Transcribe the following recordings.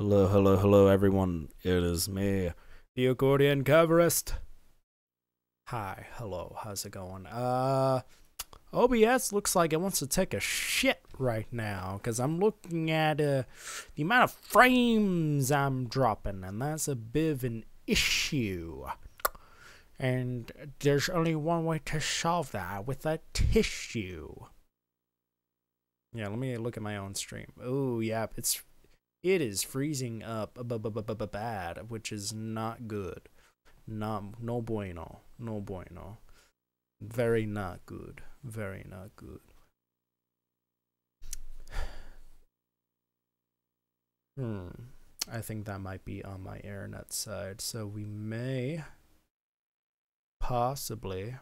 Hello, hello, hello, everyone. It is me, the accordion coverist. Hi, hello, how's it going? Uh, OBS looks like it wants to take a shit right now because I'm looking at uh, the amount of frames I'm dropping, and that's a bit of an issue. And there's only one way to solve that with a tissue. Yeah, let me look at my own stream. Oh, yeah, it's it is freezing up bad, which is not good. Not no bueno, no bueno. Very not good. Very not good. Hmm. I think that might be on my internet side, so we may possibly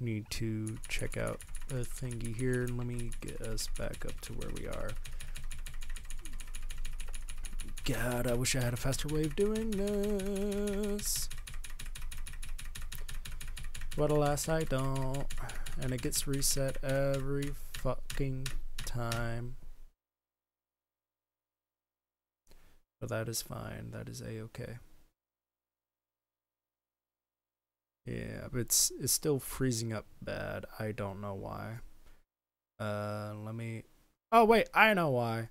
need to check out a thingy here. And let me get us back up to where we are. God, I wish I had a faster way of doing this. But alas, I don't. And it gets reset every fucking time. But that is fine. That is a-okay. Yeah, but it's it's still freezing up bad. I don't know why. Uh, let me. Oh wait, I know why.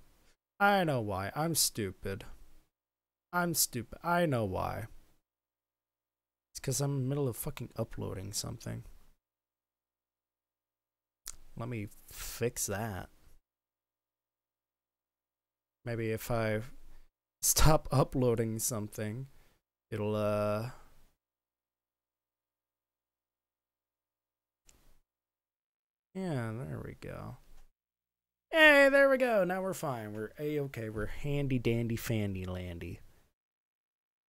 I know why. I'm stupid. I'm stupid. I know why. It's because I'm in the middle of fucking uploading something. Let me fix that. Maybe if I stop uploading something, it'll, uh. Yeah, there we go. Hey, there we go. Now we're fine. We're a okay. We're handy dandy fandy landy.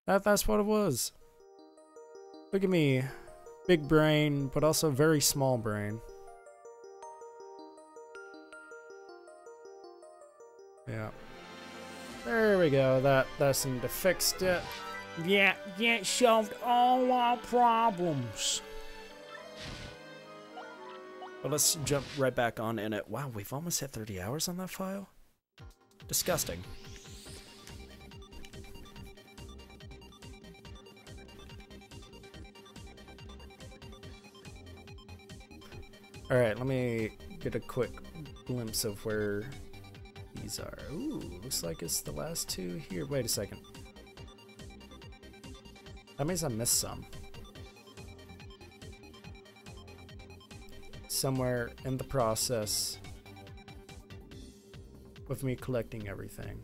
That that's what it was. Look at me. Big brain, but also very small brain. Yeah. There we go. That that seemed to fix it. Yeah, yeah, solved all our problems. Let's jump right back on in it. Wow, we've almost hit 30 hours on that file? Disgusting. Alright, let me get a quick glimpse of where these are. Ooh, looks like it's the last two here. Wait a second. That means I missed some. Somewhere in the process with me collecting everything.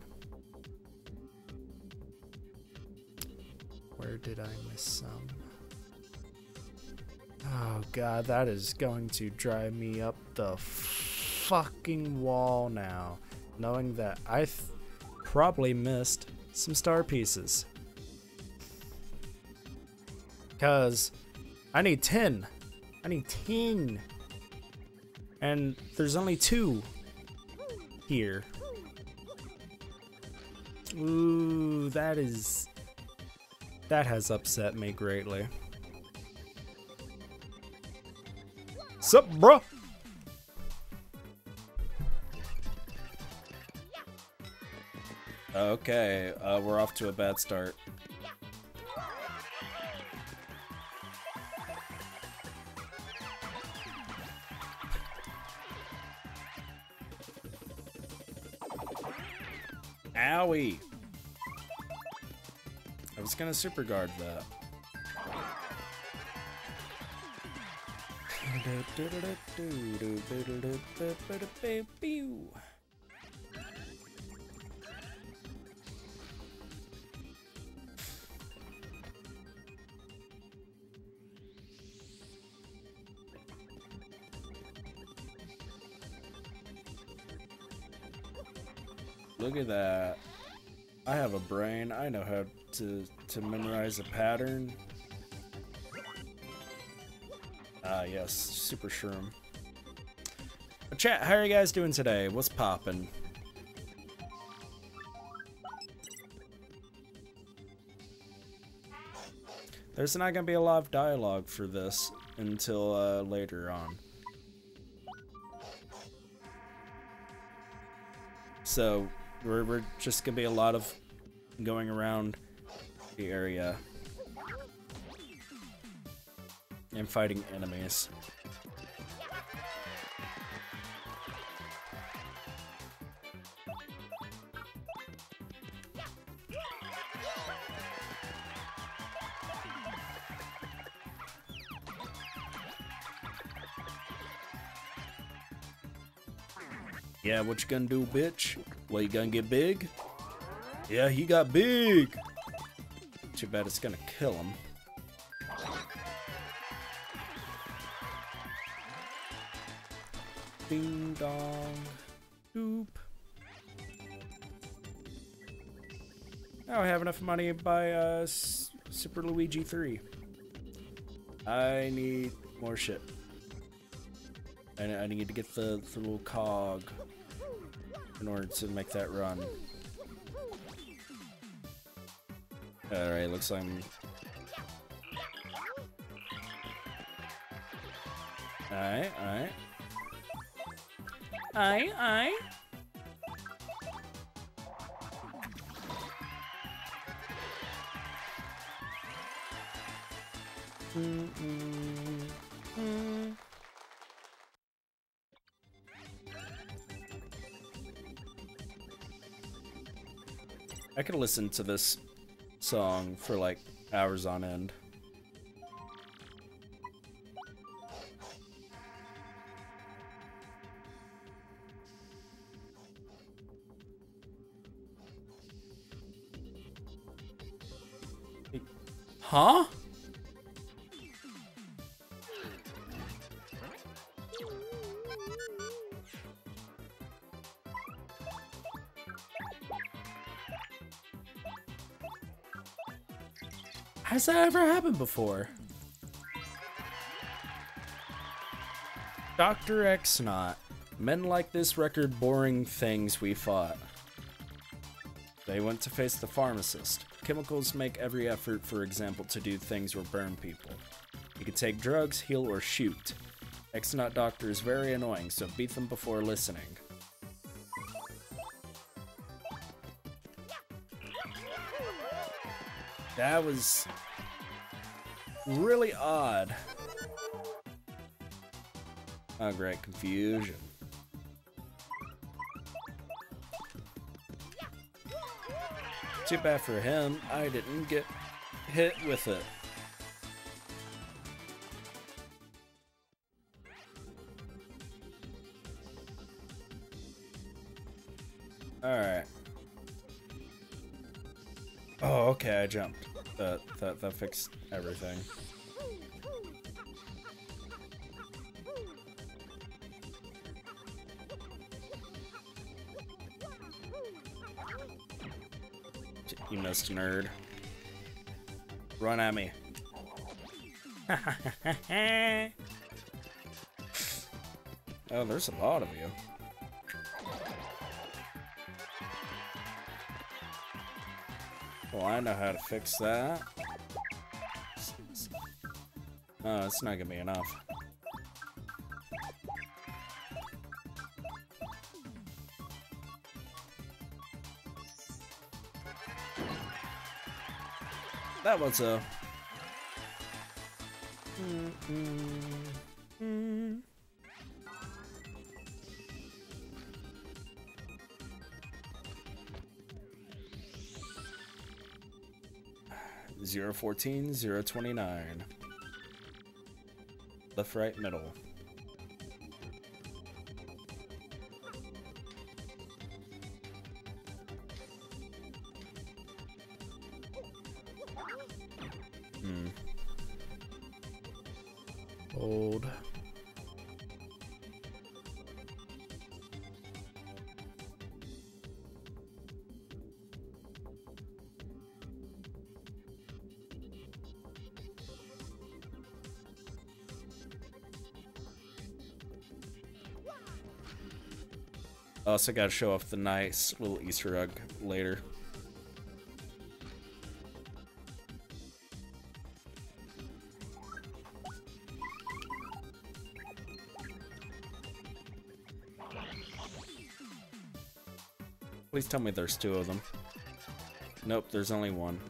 Where did I miss some? Oh god, that is going to drive me up the fucking wall now. Knowing that I probably missed some star pieces. Because I need 10. I need 10. And there's only two here. Ooh, that is... That has upset me greatly. Sup, bro? Okay, uh, we're off to a bad start. I was gonna super guard that. Look at that. I have a brain. I know how to, to memorize a pattern. Ah, yes. Super Shroom. But chat, how are you guys doing today? What's poppin'? There's not gonna be a lot of dialogue for this until uh, later on. So we're, we're just gonna be a lot of going around the area and fighting enemies. Yeah, what you gonna do, bitch? You gonna get big? Yeah, he got big! Too bad it's gonna kill him. Ding dong. Doop. Now I have enough money to buy uh, Super Luigi 3. I need more shit. I, I need to get the, the little cog in order to make that run. Alright, looks like I'm... Alright, alright. Aye, aye. Listen to this song for like hours on end. Huh? Has that ever happened before? Dr. X-Naut. Men like this record boring things we fought. They went to face the pharmacist. Chemicals make every effort, for example, to do things or burn people. You can take drugs, heal, or shoot. X-Naut Doctor is very annoying, so beat them before listening. That was really odd. Oh, great confusion. Too bad for him, I didn't get hit with it. Alright. Oh, okay, I jumped. That, fixed everything. You missed, nerd. Run at me. oh, there's a lot of you. Well, I know how to fix that. Oh, it's not gonna be enough. That was a. Zero fourteen, zero twenty nine. Left, right, middle. Also got to show off the nice little Easter egg later. Please tell me there's two of them. Nope, there's only one.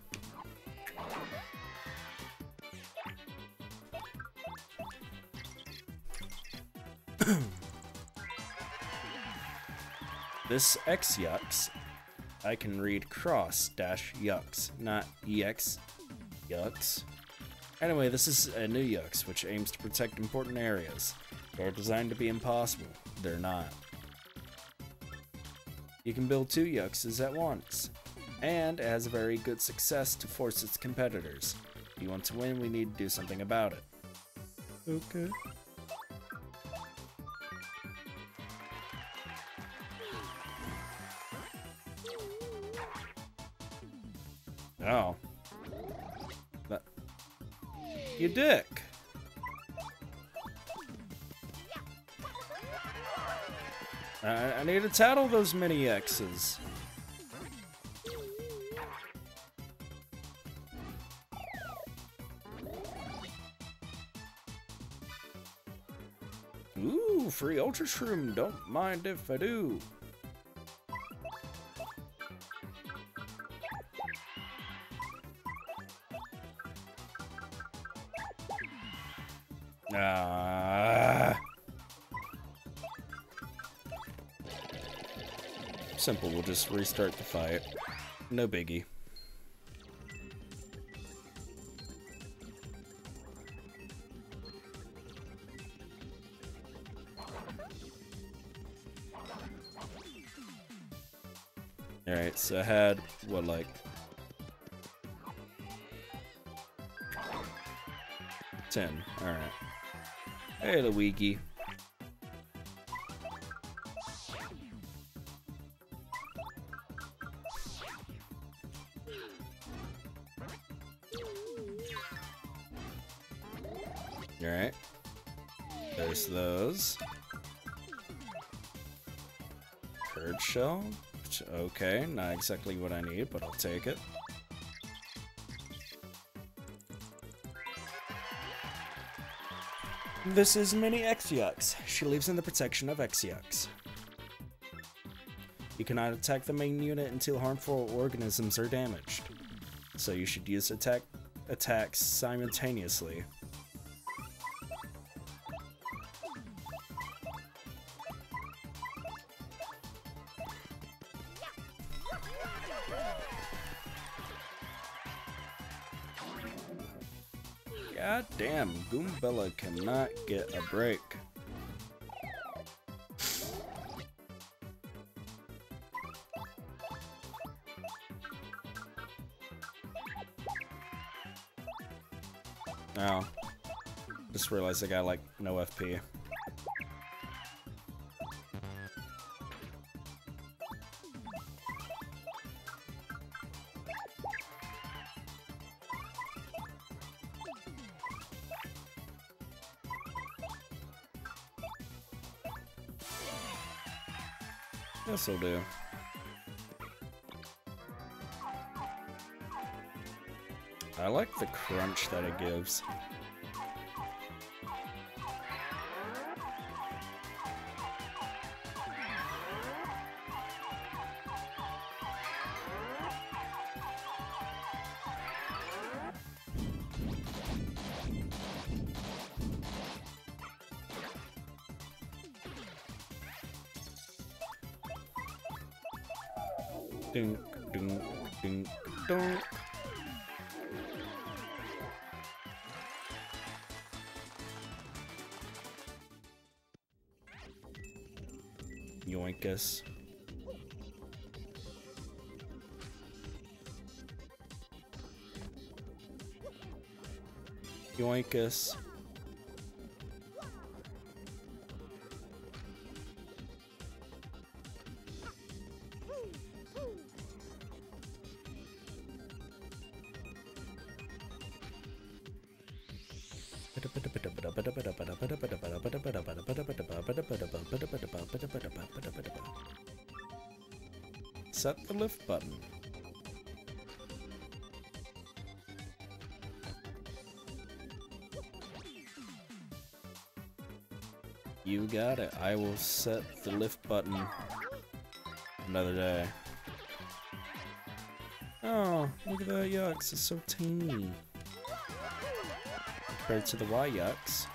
this X Yux, I can read cross dash Yux, not EX Yux. Anyway, this is a new Yux, which aims to protect important areas. They're designed to be impossible. They're not. You can build two yuxes at once, and it has a very good success to force its competitors. If you want to win, we need to do something about it. Okay. Dick. I, I need to tattle those mini X's. Ooh, free Ultra Shroom. Don't mind if I do. Simple, we'll just restart the fight. No biggie. Alright, so I had, what, like... Ten, alright. Hey, Luigi. Okay, not exactly what I need, but I'll take it. This is Mini Exyux. She lives in the protection of Exyux. You cannot attack the main unit until harmful organisms are damaged. So you should use attack attacks simultaneously. Goombella cannot get a break. Oh. Just realized I got like no FP. This'll do. I like the crunch that it gives. Yoinkus. Yoinkus. Set the lift button. You got it. I will set the lift button another day. Oh, look at that Yux. It's so teeny. Compared to the Y Yux.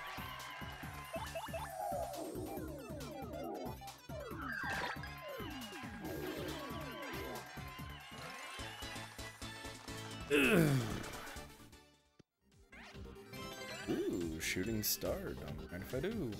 Ooh, shooting star. Don't mind if I do.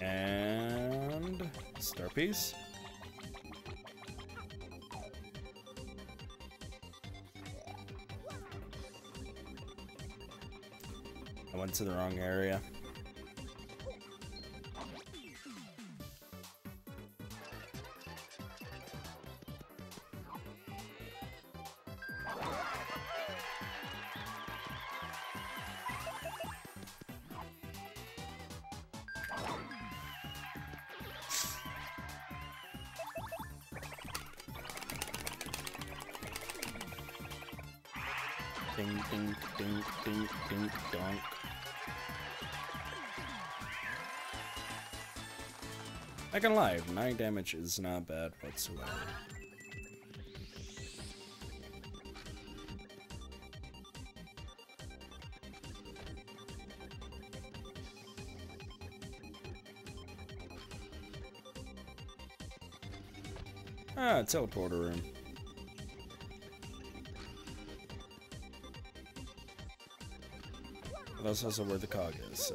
And star piece. The wrong area. I can lie, 9 damage is not bad whatsoever. Ah, teleporter room. That's also where the cog is, so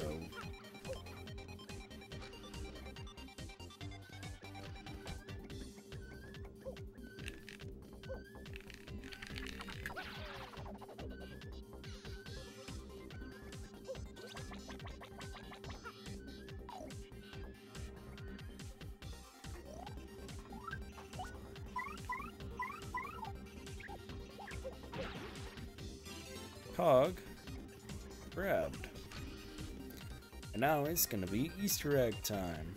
it's gonna be Easter egg time.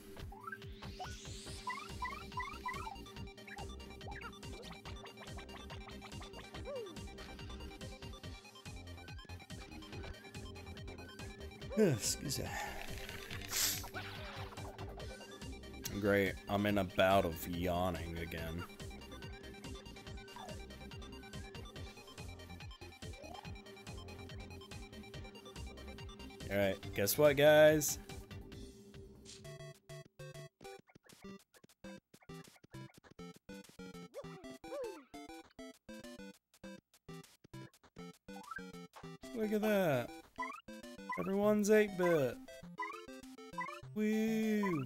Excuse me. Great, I'm in a bout of yawning again. Guess what, guys? Look at that. Everyone's 8-bit. Woo!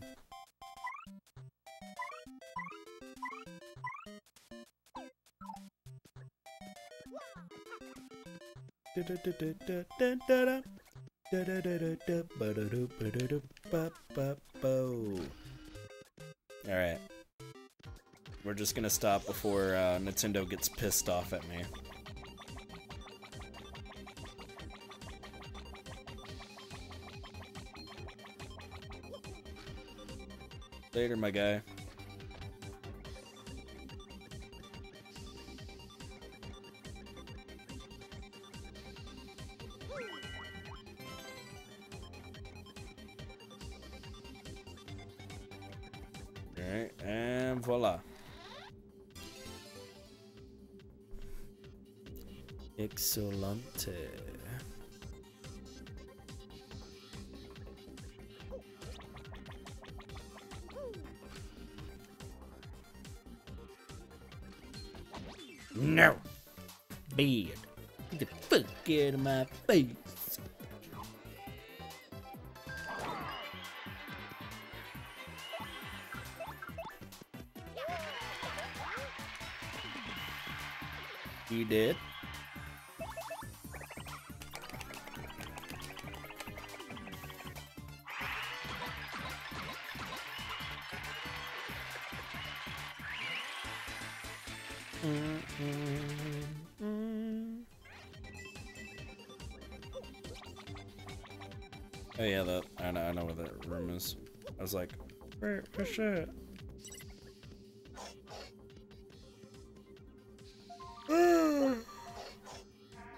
Da da da da da da da da. Da da da da da ba da do ba da do ba ba bo. All right, we're just gonna stop before uh, Nintendo gets pissed off at me. Later, my guy. Face. You did. Like, where's shit?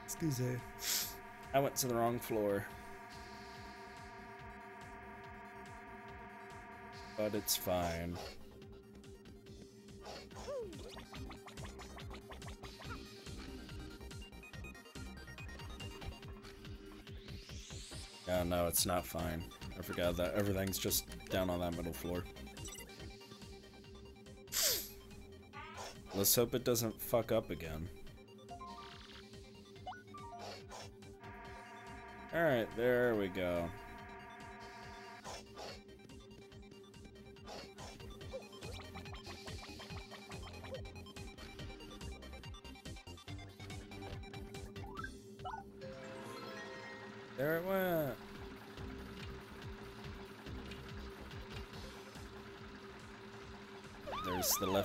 Excuse me. I went to the wrong floor. But it's fine. Yeah, no, it's not fine. I forgot that everything's just down on that middle floor. Let's hope it doesn't fuck up again. Alright, there we go.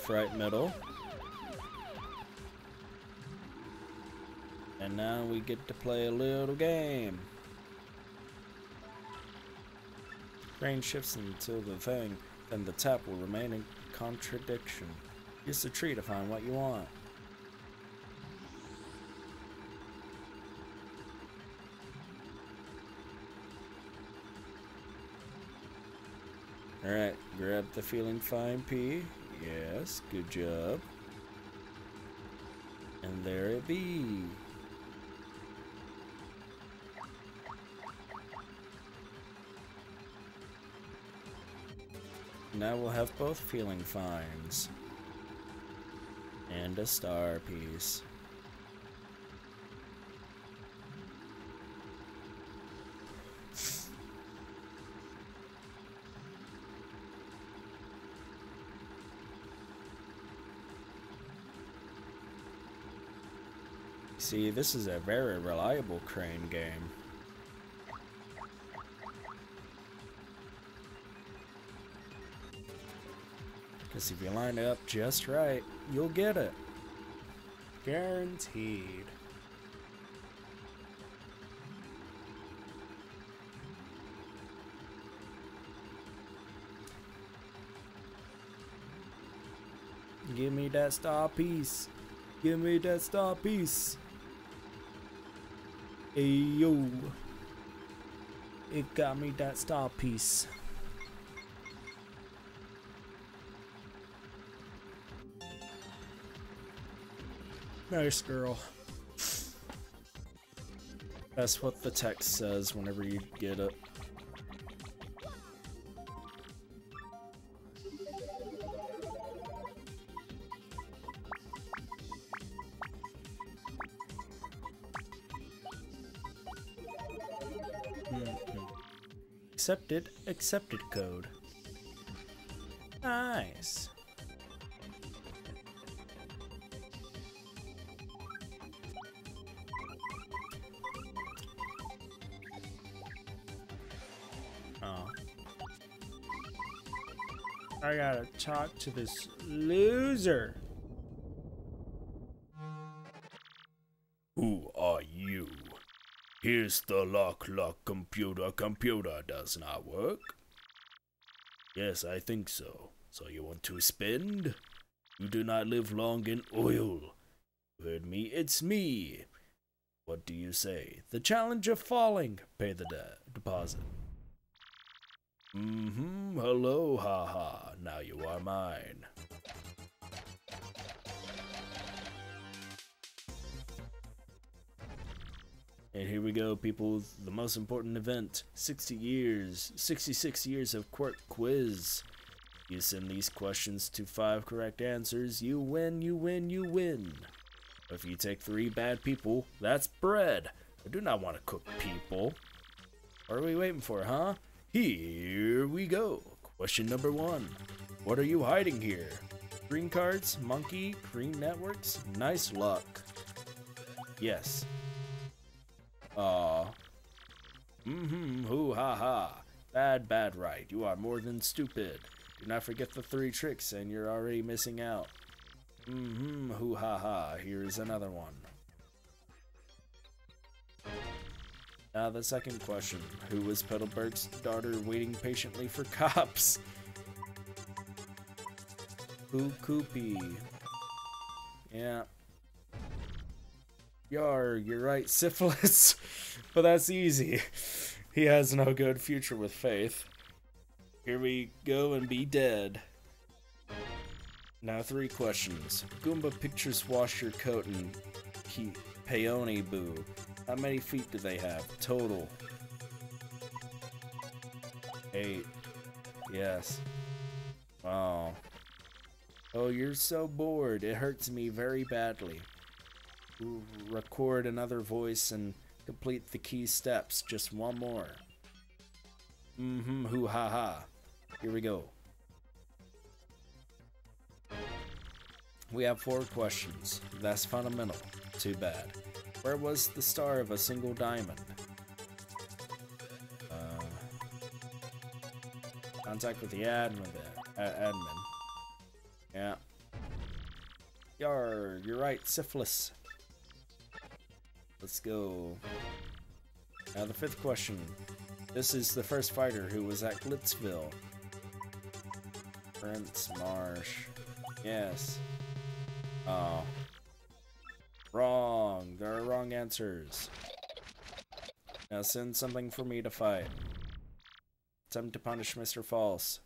Left, right, middle. And now we get to play a little game. Crane shifts until the thing, then the tap will remain in contradiction. Use the tree to find what you want. Alright, grab the feeling fine P. Yes, good job. And there it be. Now we'll have both feeling fines. And a star piece. See, this is a very reliable crane game. Because if you line it up just right, you'll get it. Guaranteed. Give me that star piece. Give me that star piece. Hey yo. It got me that star piece. Nice girl. That's what the text says whenever you get it. Accepted, accepted code. Nice. Oh. I gotta talk to this loser. Here's the lock lock computer. Computer does not work. Yes, I think so. So you want to spend? You do not live long in oil. You heard me? It's me. What do you say? The challenge of falling. Pay the de- deposit. Mm-hmm. Hello, haha. Now you are mine. And here we go, people. The most important event 60 years, 66 years of Quirk Quiz. You send these questions to five correct answers, you win, you win, you win. If you take three bad people, that's bread. I do not want to cook people. What are we waiting for, huh? Here we go. Question number one What are you hiding here? Green cards, monkey, green networks? Nice luck. Yes, Aw. Mm-hmm, hoo ha ha. Bad, bad, right. You are more than stupid. Do not forget the three tricks and you're already missing out. Mm-hmm, hoo ha ha. Here's another one. Now the second question. Who was Petalburg's daughter waiting patiently for cops? Who Koopy? Yeah. Yar, you're right, syphilis. but that's easy. He has no good future with faith. Here we go and be dead. Now three questions. Goomba pictures wash your coat and keep Peony Boo. How many feet do they have? Total. Eight. Yes. Oh. Oh, you're so bored. It hurts me very badly. Record another voice and complete the key steps. Just one more. Mm-hmm, hoo ha ha. Here we go. We have four questions. That's fundamental. Too bad. Where was the star of a single diamond? Uh, contact with the admin. Uh, admin. Yeah. Yar, you're right, syphilis. Let's go. Now the fifth question. This is the first fighter who was at Glitzville. Prince Marsh. Yes. Oh. Wrong. There are wrong answers. Now send something for me to fight. Attempt to punish Mr. False.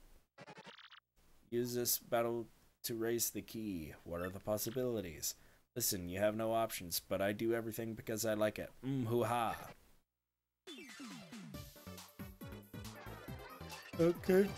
Use this battle to raise the key. What are the possibilities? Listen, you have no options, but I do everything because I like it. Mmm, hoo ha. Okay.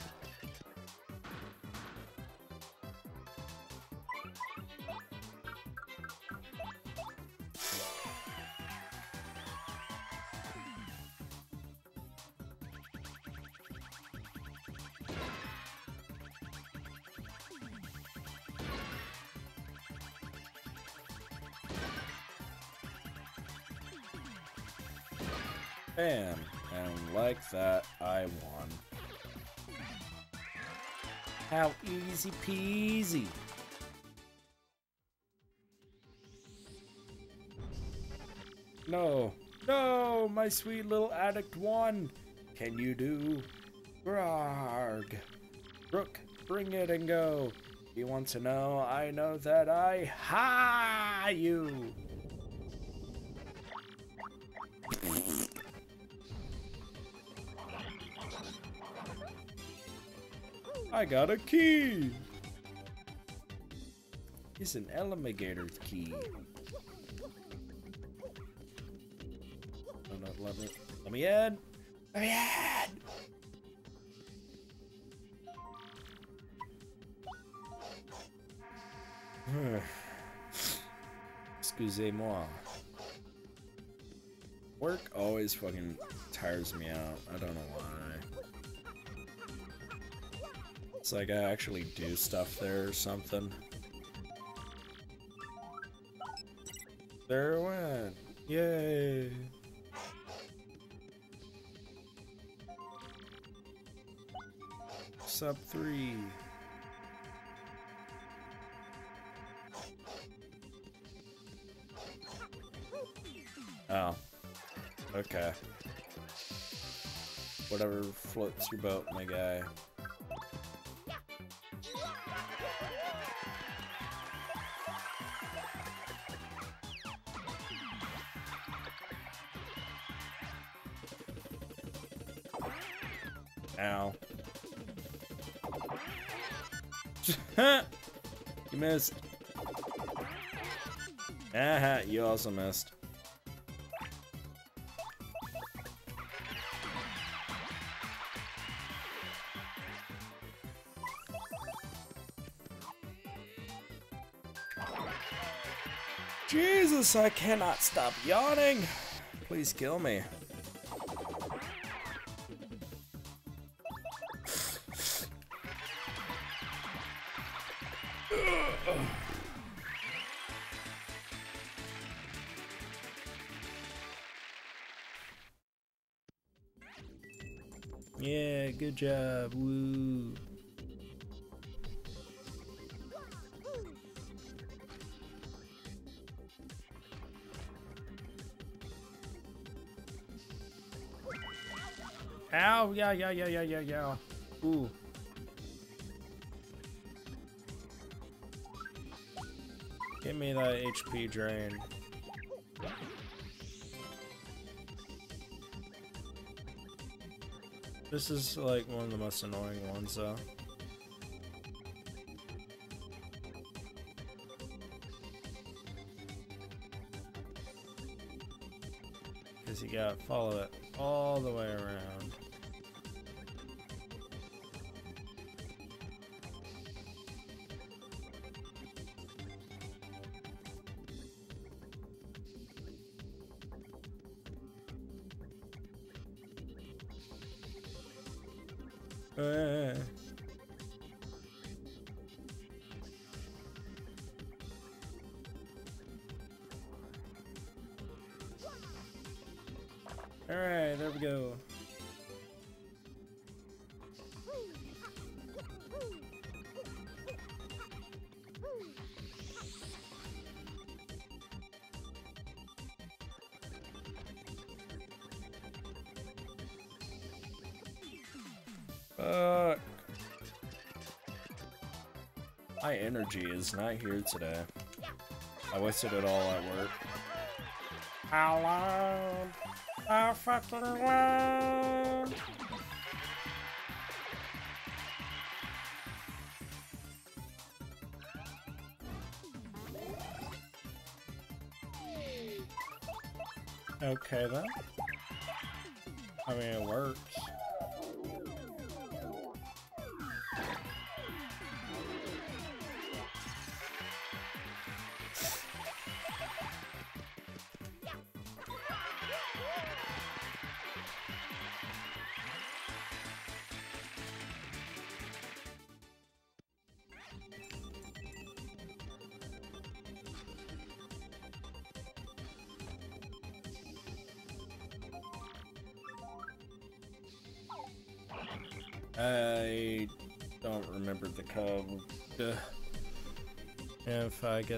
Like that, I won. How easy peasy. No. No, my sweet little addict won. Can you do? Grog. Rook, bring it and go. You want to know? I know that I ha you. I got a key! It's an alligator key. Oh, no, let, me, let me in! Let me in! Excusez-moi. Work always fucking tires me out. I don't know why. It's like I actually do stuff there or something. There it went. Yay. Sub 3. Oh. Okay. Whatever floats your boat, my guy. Missed. Ah, you also missed. Jesus, I cannot stop yawning. Please kill me. Job. Woo. Ow, yeah, yeah, yeah, yeah, yeah, yeah. Ooh. Give me that HP drain. This is like one of the most annoying ones though. Because you gotta follow it all the way around. Uh, Alright, there we go. Energy is not here today. I wasted it all at work. How loud? How fucking loud? Okay then. I mean, it works.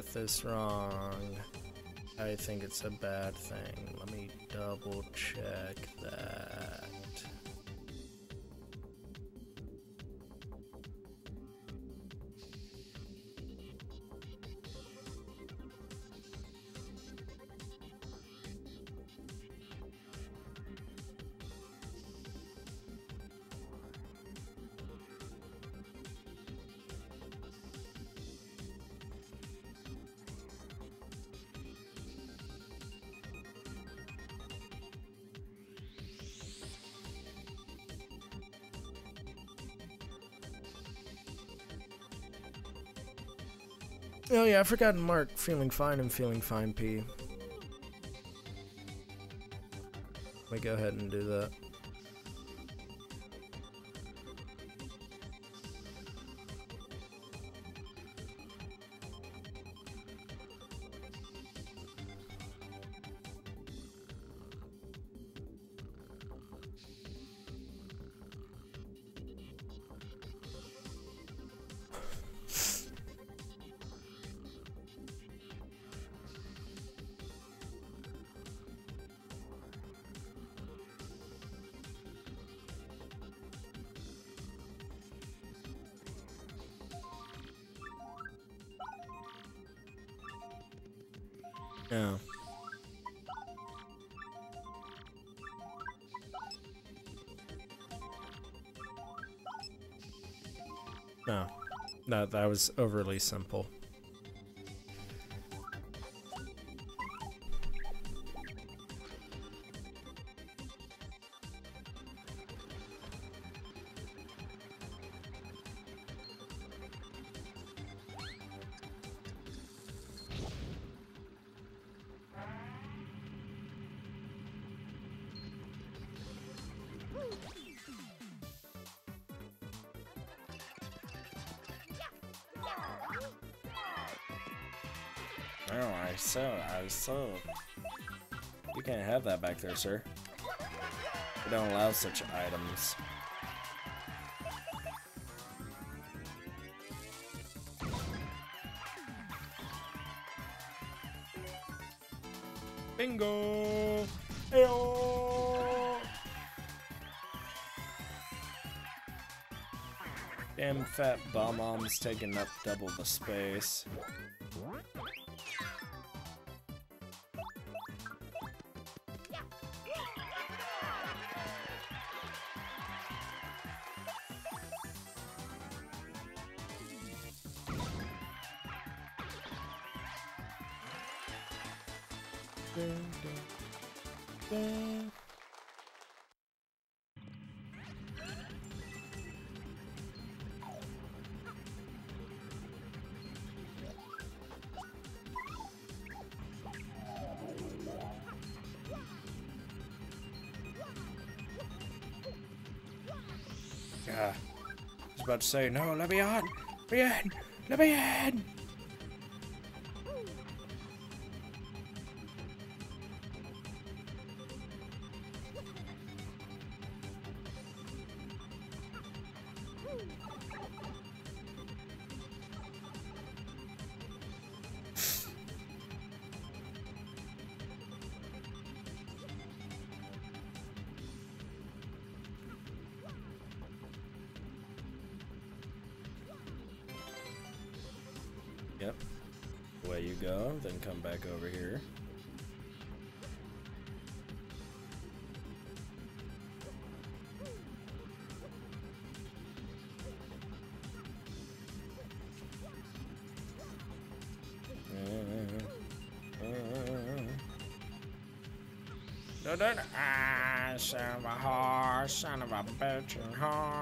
Get this wrong, I think it's a bad thing. Let me double check that. Yeah, I forgot Mark feeling fine and feeling fine P. Let me go ahead and do that. That was overly simple. You can't have that back there, sir. We don't allow such items. Bingo! Ayo! Damn fat Bob-omb's taking up double the space. Was about to say, no, let me on! Let me in! Let me in! Ah, son of a horse, son of a bitch and whore.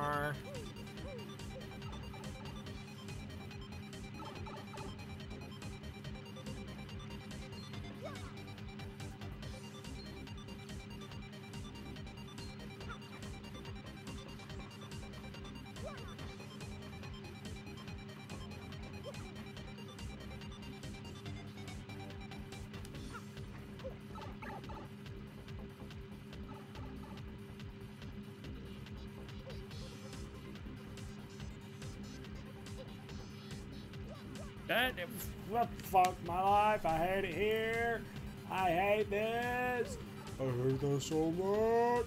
Fuck my life. I hate it here. I hate this. I hate this so much.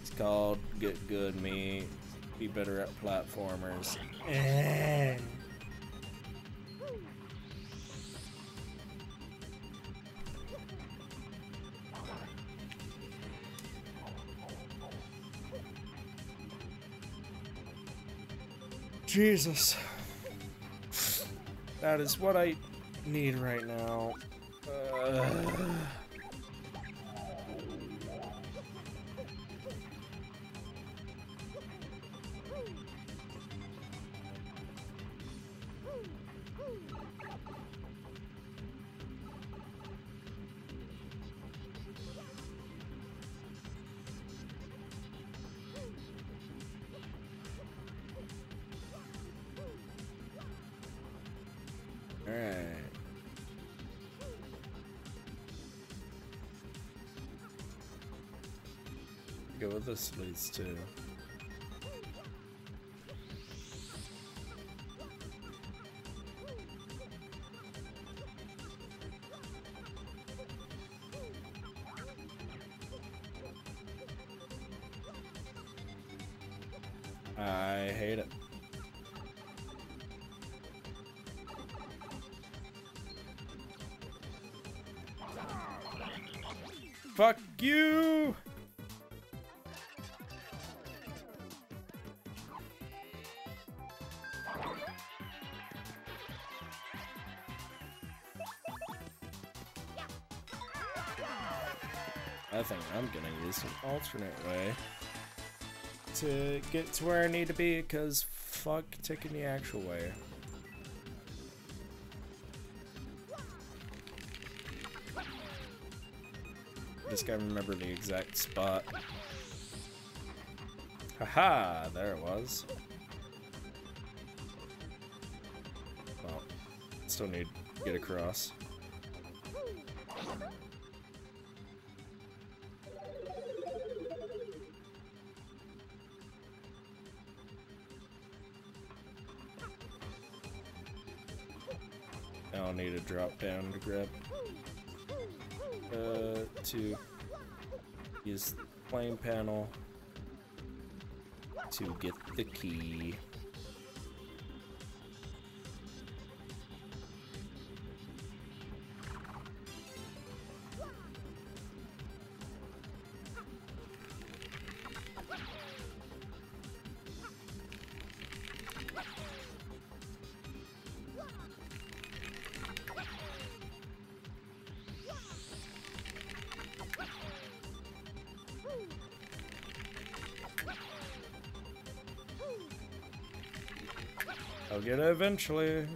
It's called Get Good Me. Be better at platformers. Eh. Jesus. That is what I need right now. Uh, this leads to. Alternate way to get to where I need to be, because fuck taking the actual way. Just gotta remember the exact spot. Haha, there it was. Well, still need to get across. Down to grab uh, to use flame panel to get the key. Eventually.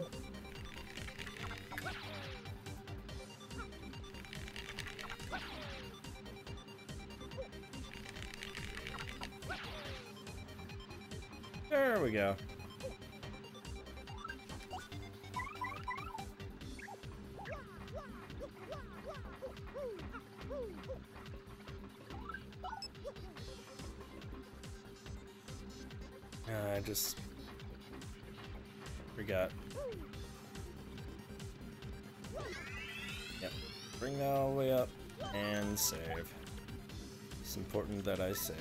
There we go. I just forgot. Yep. Bring that all the way up and save. It's important that I save.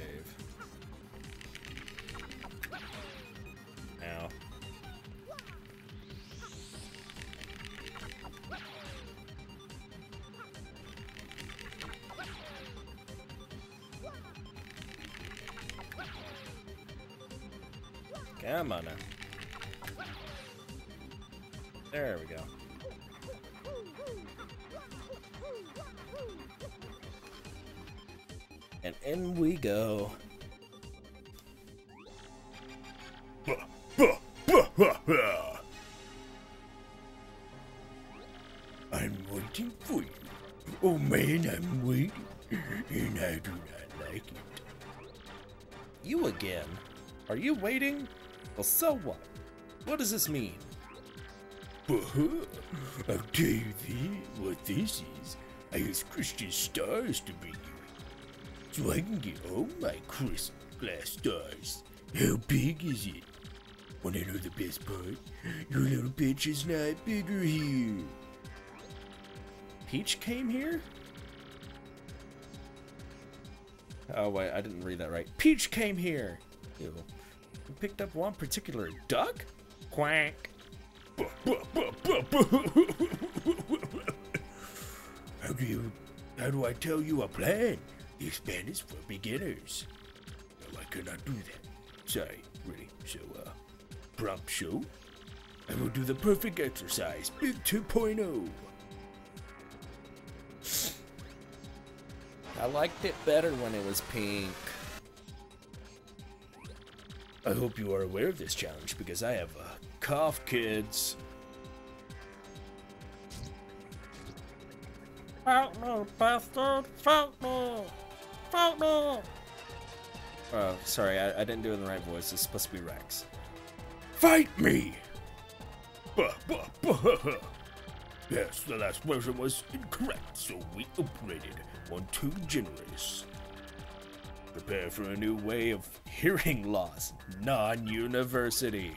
Are you waiting? Well, so what? What does this mean? I'll tell you what this is. I use Christian stars to bring you So I can get all my crisp glass stars. How big is it? Wanna know the best part? Your little bitch is not bigger here. Peach came here? Oh, wait, I didn't read that right. Peach came here! Ew. You picked up one particular duck? Quack. How do you, how do I tell you a plan? This plan is for beginners. No, I cannot do that. Sorry, really. So, uh, prompt show. I will do the perfect exercise. Big oh. 2.0. I liked it better when it was pink. I hope you are aware of this challenge because I have a cough, kids. Fight me, bastard! Fight me! Fight me! Oh, sorry, I, I didn't do it in the right voice. It's supposed to be Rex. Fight me! Bah, bah, bah. Yes, the last version was incorrect, so we upgraded one too generous. Prepare for a new way of Hearing loss, non-university.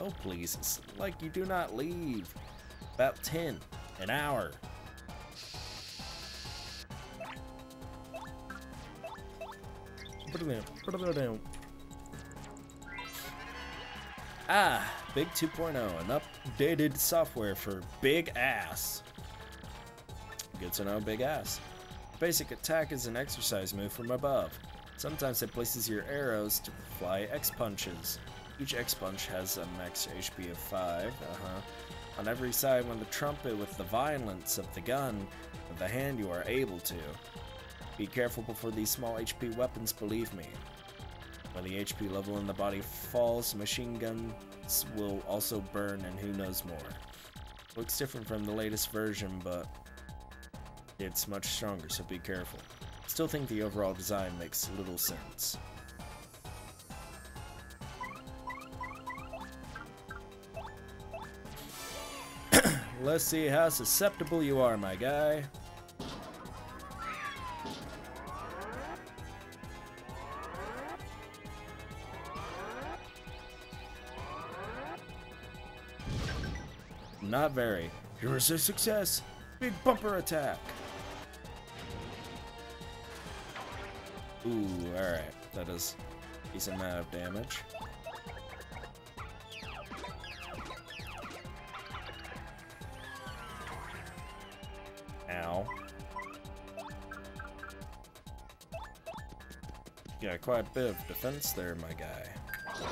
Oh please, it's like you do not leave. About 10, an hour. Ah, Big 2.0, an updated software for big ass. Good to know big ass. Basic attack is an exercise move from above. Sometimes it places your arrows to fly X punches. Each X punch has a max HP of 5, uh-huh. On every side when the trumpet with the violence of the gun the hand you are able to. Be careful before these small HP weapons, believe me. When the HP level in the body falls, machine guns will also burn and who knows more. Looks different from the latest version, but it's much stronger, so be careful. Still think the overall design makes little sense. Let's see how susceptible you are, my guy. Not very. Here's a success. Big bumper attack. Ooh, alright. That is a decent amount of damage. Ow. Yeah, quite a bit of defense there, my guy.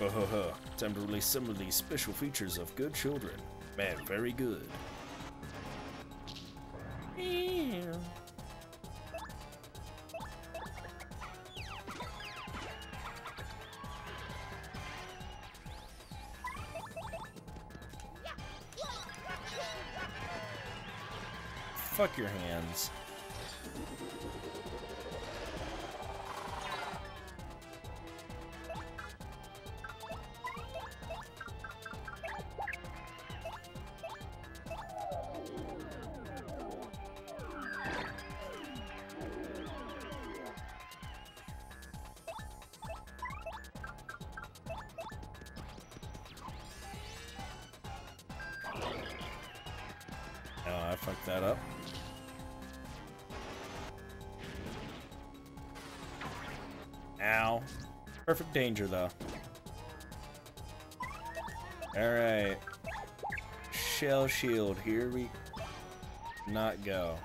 Ho ho ho. Time to release some of these special features of good children. Man, very good. Fuck your hands. Fucked that up. Ow. Perfect danger, though. Alright. Shell shield, here we not go.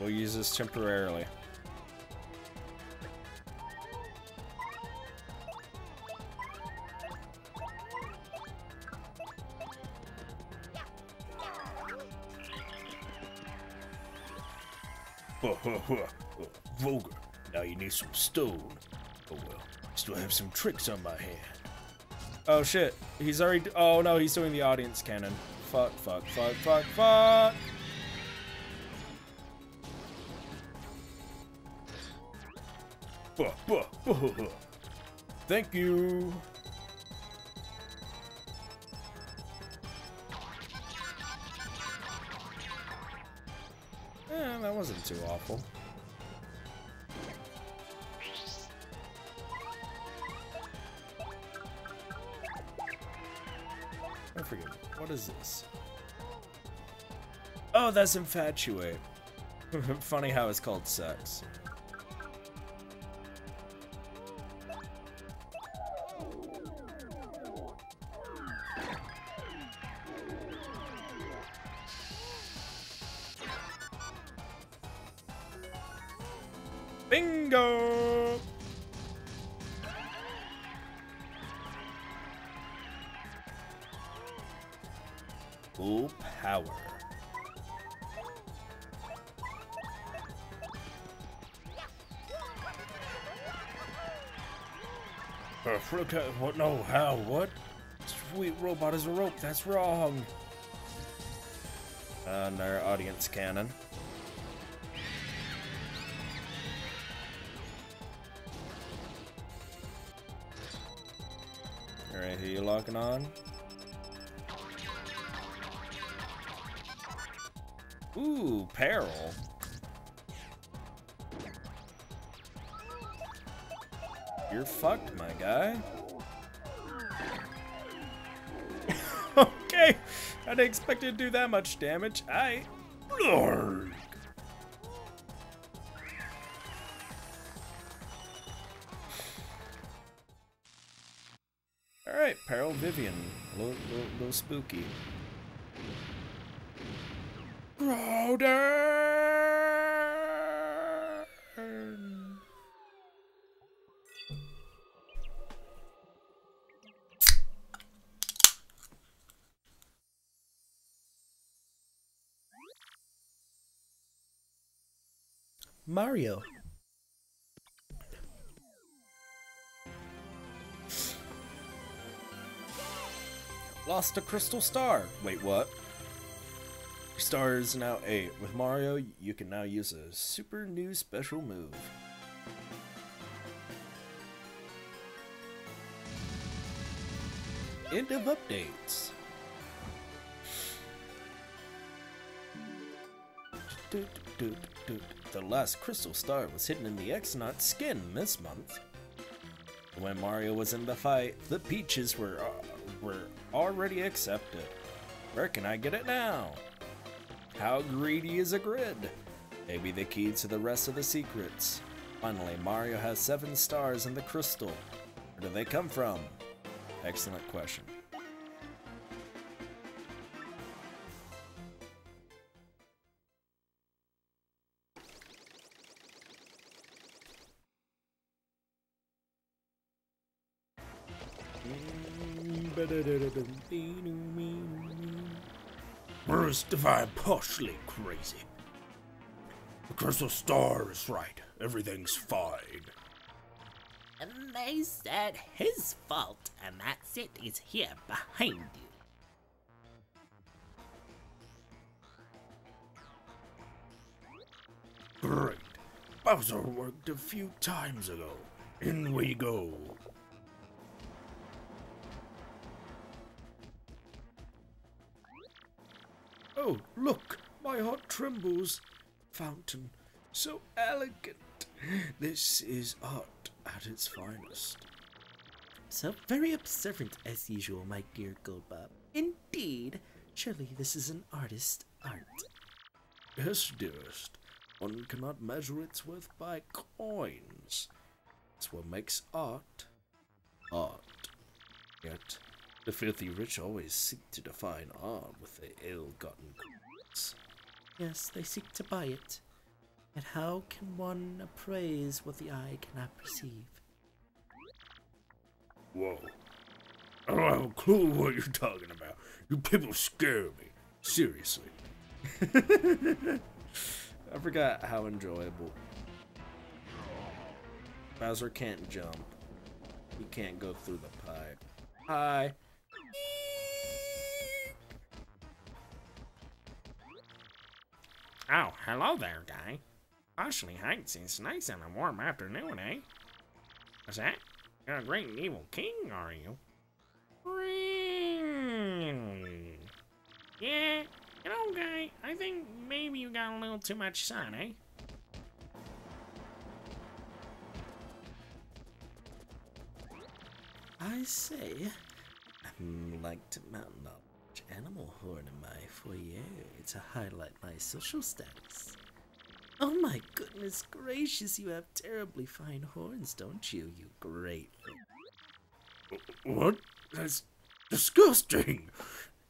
We'll use this temporarily. Some stone. Oh well. I still have some tricks on my hand. Oh shit, he's already. Oh no, he's doing the audience cannon. Fuck, fuck, fuck, fuck, fuck. Buh, buh, buh, buh. Thank you. Eh, that wasn't too awful. Oh, that's infatuate. Funny how it's called sex. What? No, how? What? Sweet robot is a rope. That's wrong. Another audience cannon. Alright, who you locking on? Ooh, peril. You're fucked, my guy. I didn't expect it to do that much damage. I. Alright, Peril Vivian. A little, little, little spooky. Groudon! Mario. Lost a crystal star. Wait, what? Your star is now 8. With Mario, you can now use a super new special move. End of updates. The last crystal star was hidden in the X-Naut skin this month. When Mario was in the fight, the peaches were uh, were already accepted. Where can I get it now? How greedy is a grid? Maybe the key to the rest of the secrets. Finally, Mario has seven stars in the crystal. Where do they come from? Excellent question. Bruce Divine partially crazy. The crystal star is right. Everything's fine. And they said his fault, and that's it is here behind you. Great. Bowser worked a few times ago. In we go. Oh, look! My heart trembles. Fountain. So elegant. This is art at its finest. So very observant as usual, my dear Goldbob. Indeed, surely this is an artist's art. Yes, dearest. One cannot measure its worth by coins. It's what makes art art. Yet, the filthy rich always seek to define art with their ill-gotten goods. Yes, they seek to buy it. And how can one appraise what the eye cannot perceive? Whoa. I don't have a clue what you're talking about. You people scare me. Seriously. I forgot how enjoyable. Bowser can't jump. He can't go through the pipe. Hi. Oh, hello there, guy. Ashley Heights is nice on a warm afternoon, eh? What's that? You're a great and evil king, are you? Yeah, you know, guy, I think maybe you got a little too much sun, eh? I say, I'd like to mount a large animal horn in my foyer to highlight my social status. Oh my goodness gracious, you have terribly fine horns, don't you, you great What? That's disgusting.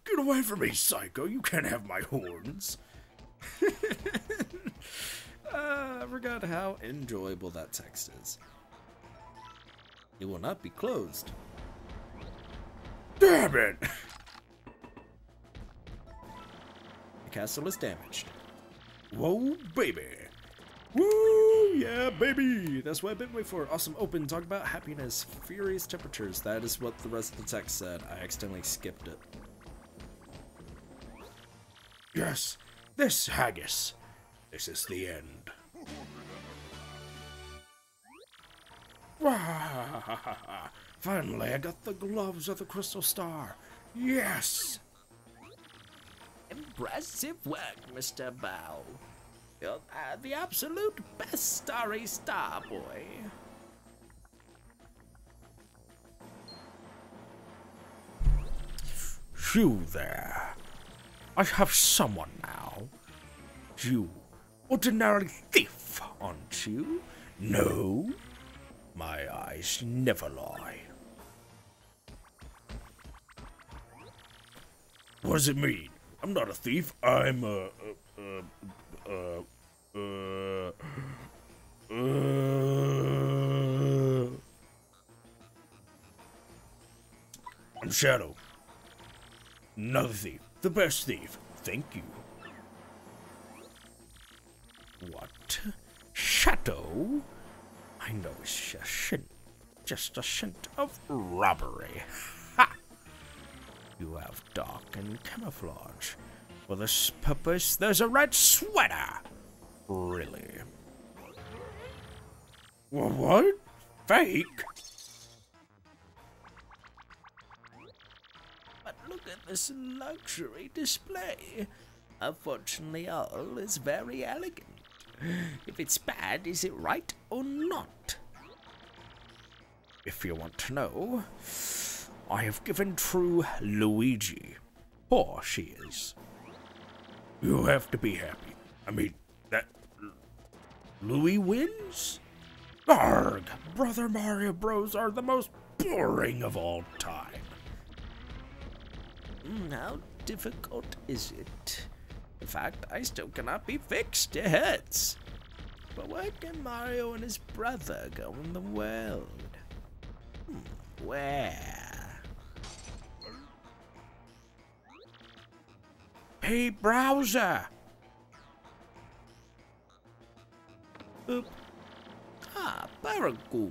Get away from me, psycho. You can't have my horns. Uh, I forgot how enjoyable that text is. It will not be closed. Damn it! Castle is damaged. Whoa, baby. Woo! Yeah, baby! That's what I've been waiting for. Awesome open. Talk about happiness. Furious temperatures. That is what the rest of the text said. I accidentally skipped it. Yes, this haggis. This is the end. Finally, I got the gloves of the Crystal Star. Yes! Impressive work, Mr. Bow. You're uh, the absolute best starry star boy. You there. I have someone now. You, ordinary thief, aren't you? No, my eyes never lie. What does it mean? I'm not a thief. I'm a. Uh, uh, uh, uh, I'm Shadow. Another thief. The best thief. Thank you. What? Shadow? I know a hint. Just a hint of robbery. You have dark and camouflage. For this purpose, there's a red sweater. Really? What? Fake? But look at this luxury display. Unfortunately, all is very elegant. If it's bad, is it right or not? If you want to know, I have given True Luigi. Poor she is. You have to be happy. I mean, that. Louis wins? Arg! Brother Mario Bros. are the most boring of all time. Hmm, How difficult is it? In fact, I still cannot be fixed. It hurts. But where can Mario and his brother go in the world? Hmm, where? Hey, Browser! Oop. Ah, Barragoomb.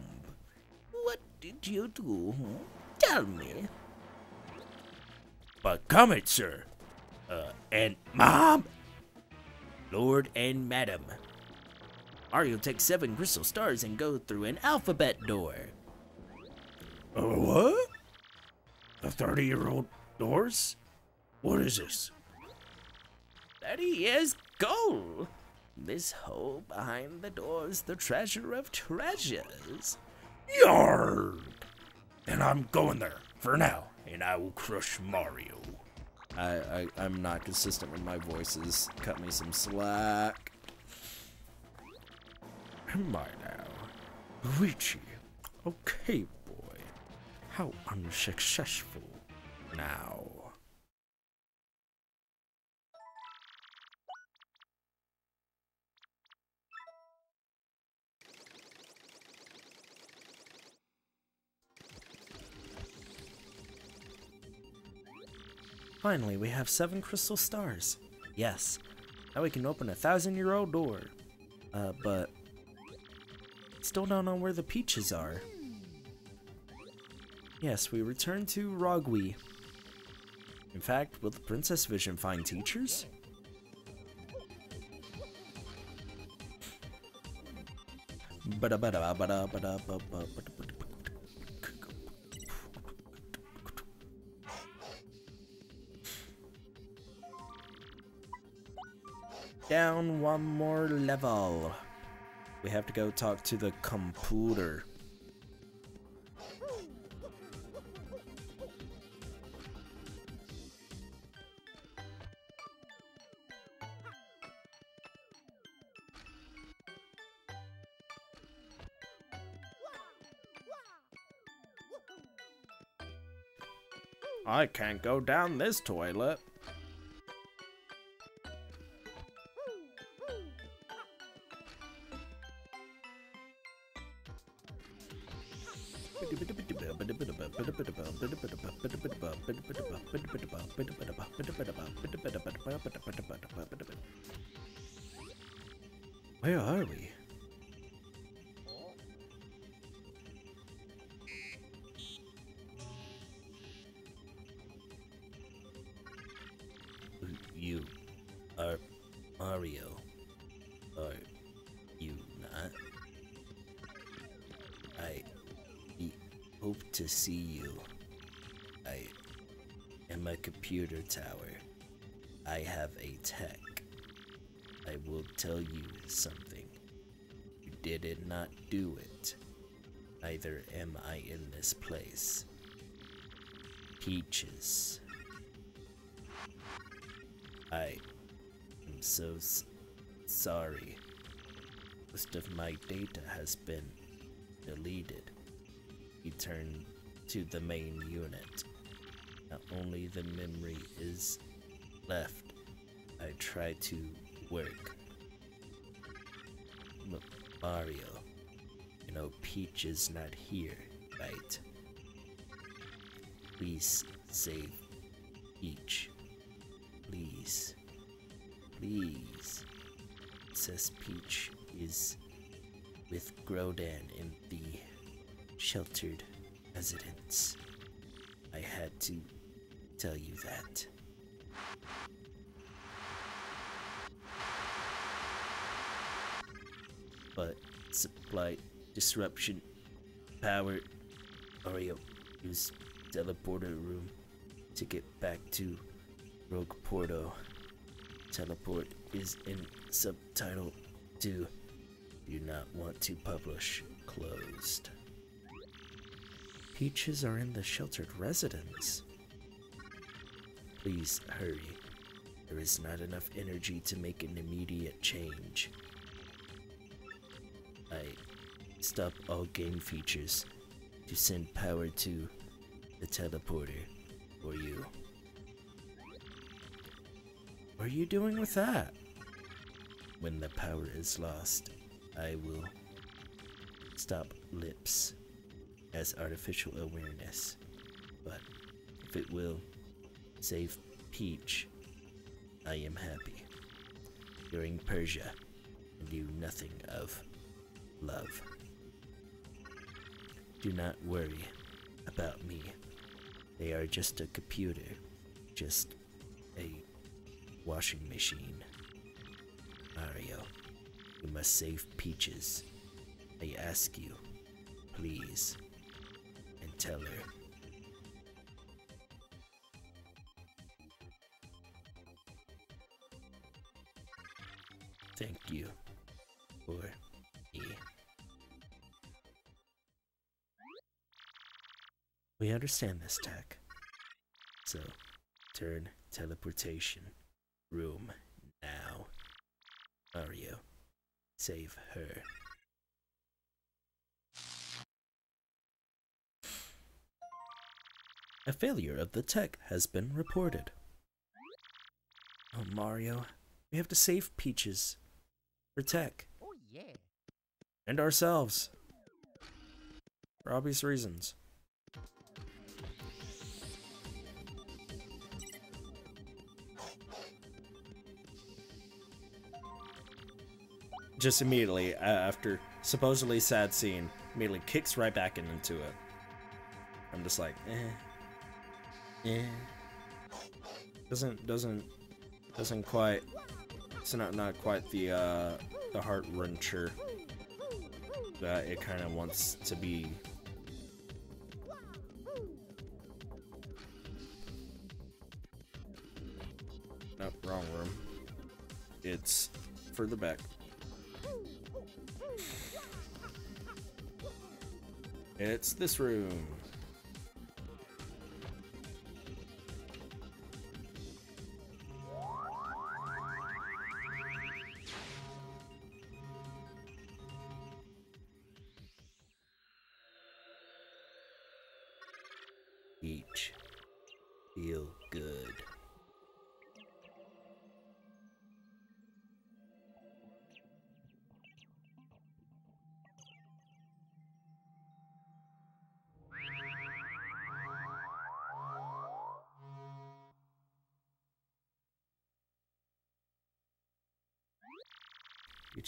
did you do? hmm? Tell me. But come it, sir. Uh, and Mom! Lord and Madam. Mario takes seven crystal stars and go through an alphabet door. Uh, what? The 30 year old doors? What is this? Thirty years gold. This hole behind the door is the treasure of treasures. Yarg! And I'm going there for now, and I will crush Mario. I, I I'm not consistent with my voices. Cut me some slack. Am I now? Luigi. Okay, boy. How unsuccessful now. Finally, we have seven crystal stars. Yes. Now we can open a thousand year old door. Uh, but. Still don't know where the peaches are. Yes, we return to Rogwi. In fact, will the Princess Vision find teachers? Down one more level. We have to go talk to the computer. I can't go down this toilet. Computer tower. I have a tech. I will tell you something. You did it not do it. Neither am I in this place. Peaches. I am so sorry. Most of my data has been deleted. You turn to the main unit. Only the memory is left, I try to work. Mario, you know Peach is not here, right? Please save Peach. Please. Please. Princess Peach is with Grodan in the sheltered residence. I had to tell you that. But supply disruption power Mario use teleporter room to get back to Rogue Porto. Teleport is in subtitle 2. Do not want to publish closed. Peaches are in the sheltered residence. Please hurry. There is not enough energy to make an immediate change. I stop all game features to send power to the teleporter for you. What are you doing with that? When the power is lost, I will stop lips as artificial awareness. But if it will save Peach, I am happy. During Persia, I knew nothing of love. Do not worry about me. They are just a computer, just a washing machine. Mario, you must save Peaches. I ask you, please, and tell her. Thank you for me. We understand this tech. So, turn teleportation room now. Mario, save her. A failure of the tech has been reported. Oh, Mario, we have to save Peaches. For tech. Oh yeah. And ourselves. For obvious reasons. Just immediately after supposedly sad scene, immediately kicks right back in into it. I'm just like, eh, eh. Doesn't doesn't doesn't quite. It's not not quite the uh, the heart wrencher that it kind of wants to be. Nope, wrong room. It's further back. It's this room.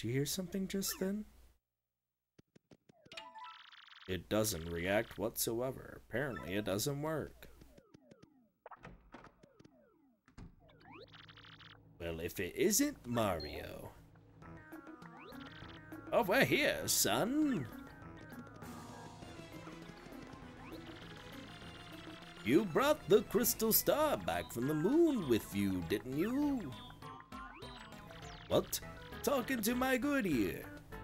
Did you hear something just then? It doesn't react whatsoever. Apparently, it doesn't work. Well, if it isn't Mario. Over here, son. You brought the crystal star back from the moon with you, didn't you? What? Talking to my good ear.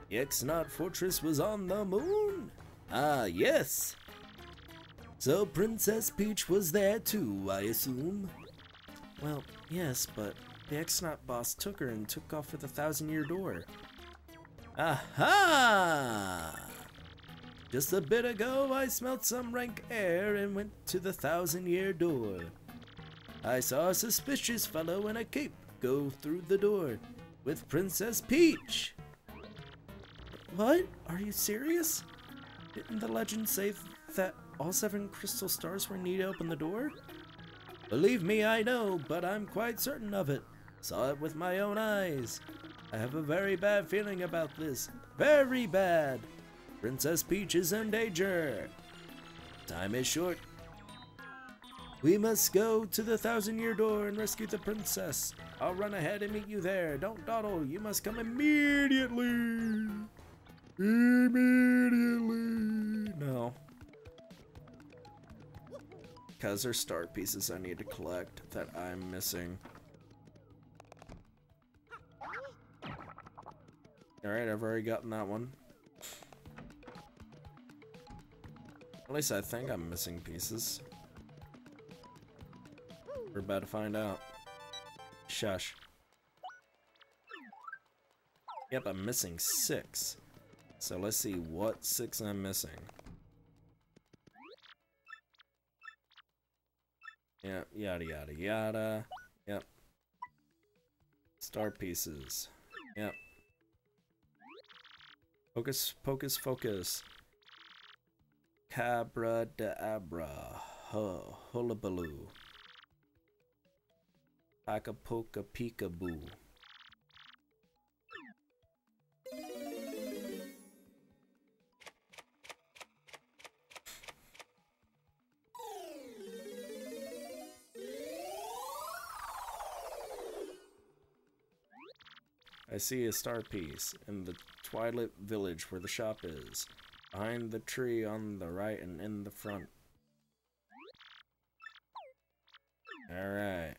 The X-Naut Fortress was on the moon? Ah, yes. So Princess Peach was there too, I assume? Well, yes, but the X-Naut boss took her and took off with a thousand year door. Aha! Just a bit ago, I smelt some rank air and went to the thousand year door. I saw a suspicious fellow in a cape go through the door with Princess Peach. What? Are you serious? Didn't the legend say that all seven crystal stars were needed to open the door? Believe me, I know, but I'm quite certain of it. Saw it with my own eyes. I have a very bad feeling about this. Very bad. Princess Peach is in danger. Time is short. We must go to the thousand year door and rescue the princess. I'll run ahead and meet you there. Don't dawdle. You must come immediately. Immediately. No. Because there's star pieces I need to collect that I'm missing. Alright, I've already gotten that one. At least I think I'm missing pieces. We're about to find out. Shush. Yep, I'm missing six. So let's see what six I'm missing. Yep, yada yada yada. Yep. Star pieces. Yep. Focus, focus, focus. Cabra de abra. Hullabaloo. Acapulco Peekaboo. I see a star piece in the twilight village where the shop is. Behind the tree on the right and in the front. Alright.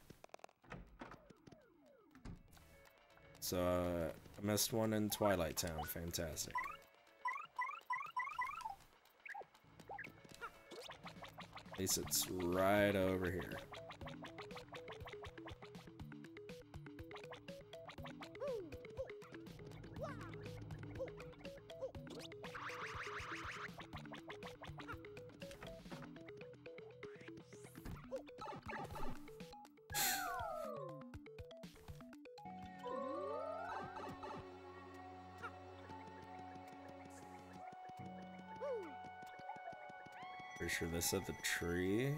So, uh, I missed one in Twilight Town. Fantastic. At least it's right over here. Sure the tree.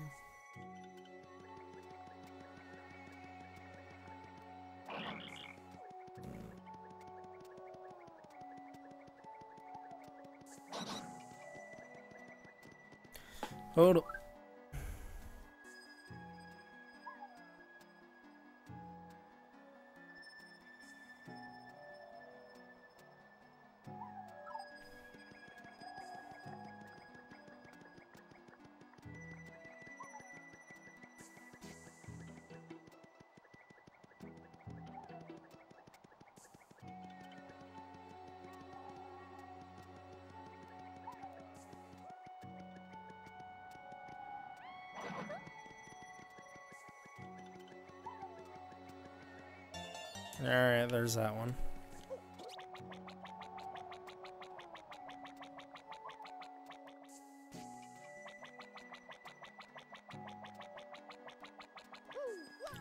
There's that one.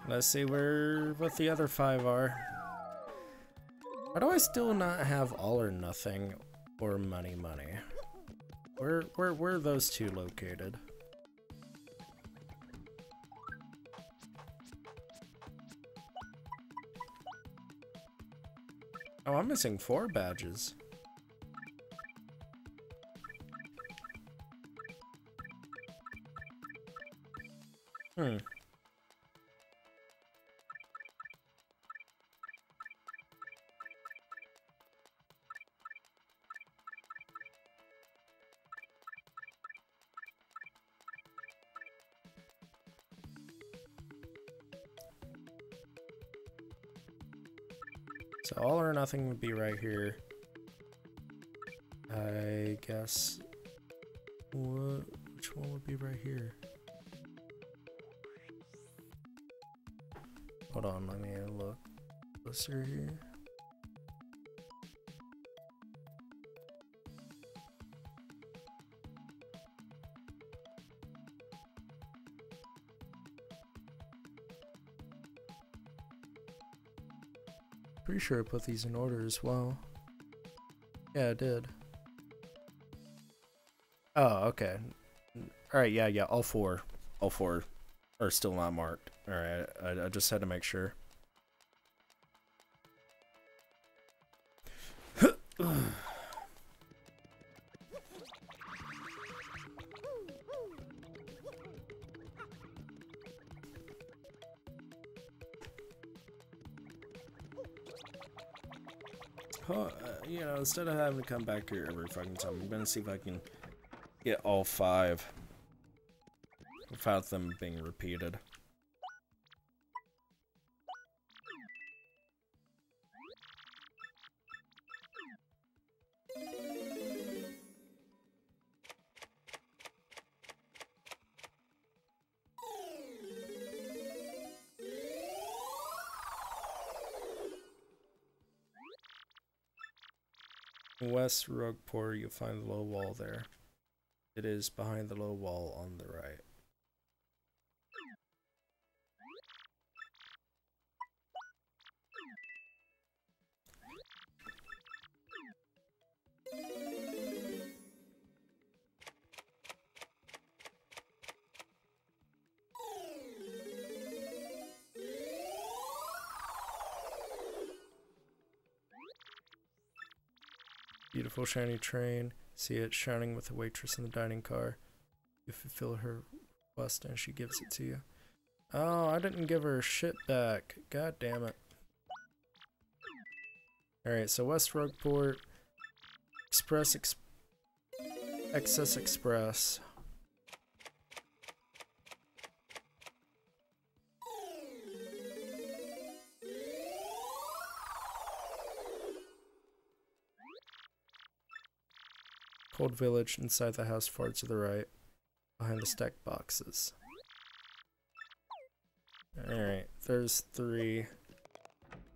Let's see where what the other five are. Why do I still not have all or nothing or money money? Where where where are those two located? Missing four badges. Nothing would be right here. I guess. What? Which one would be right here? Hold on, let me look closer here. Pretty sure I put these in order as well. Yeah, I did. Oh, okay. Alright, yeah, yeah, all four. All four are still not marked. Alright, I, I just had to make sure. Instead of having to come back here every fucking time, I'm gonna see if I can get all five without them being repeated. West Rogueport, you'll find the low wall there. It is behind the low wall on the right. Beautiful shiny train. See it shining with the waitress in the dining car. You fulfill her request and she gives it to you. Oh, I didn't give her shit back. God damn it. Alright, so West Rogueport, Express, Ex- Excess Express. Cold Village inside the house far to the right, behind the stacked boxes. Alright, there's three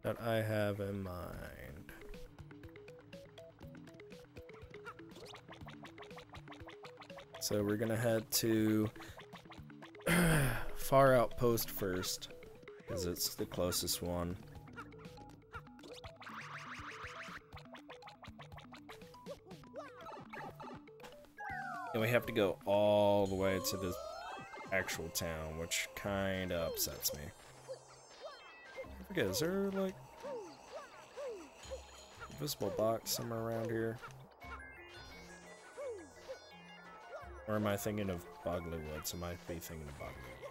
that I have in mind. So we're gonna head to Fahr Outpost first, because it's the closest one. And we have to go all the way to this actual town, which kinda upsets me. I forget, is there like invisible box somewhere around here? Or am I thinking of Boggly Woods? I might be thinking of Boggly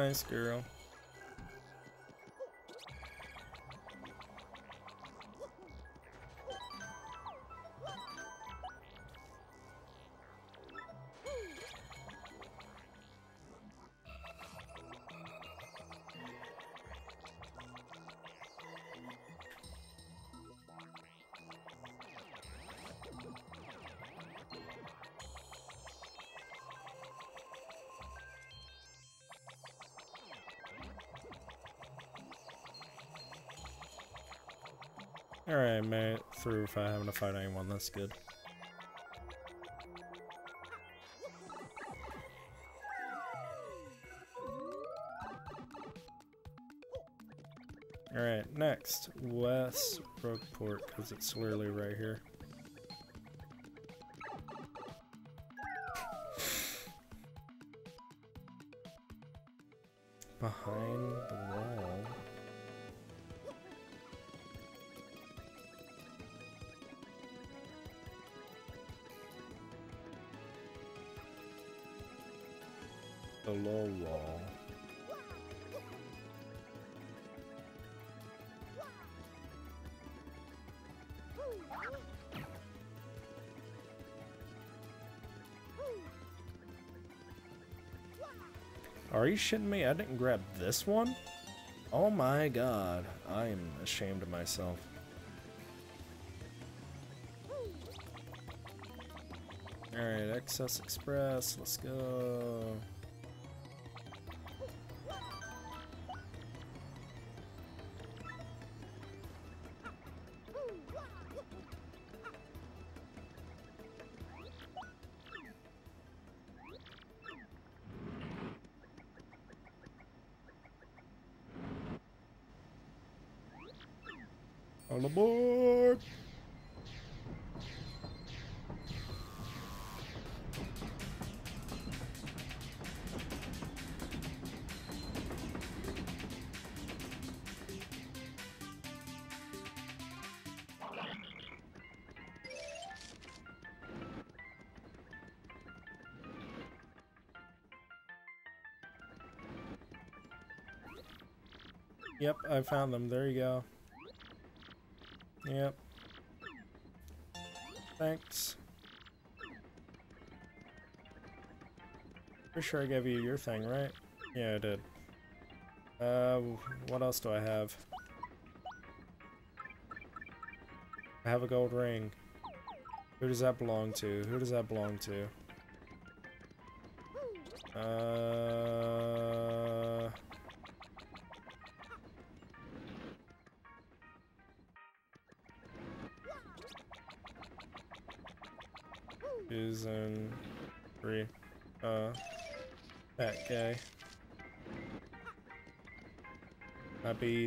Nice girl. Alright, made through I having to fight anyone, that's good. Alright, next, West Rogueport, because it's literally right here. Are you shitting me? I didn't grab this one? Oh my god. I am ashamed of myself. Alright, Excess Express, let's go. Yep, I found them. There you go. Yep. Thanks. Pretty sure I gave you your thing, right? Yeah, I did. Uh, what else do I have? I have a gold ring. Who does that belong to? Who does that belong to?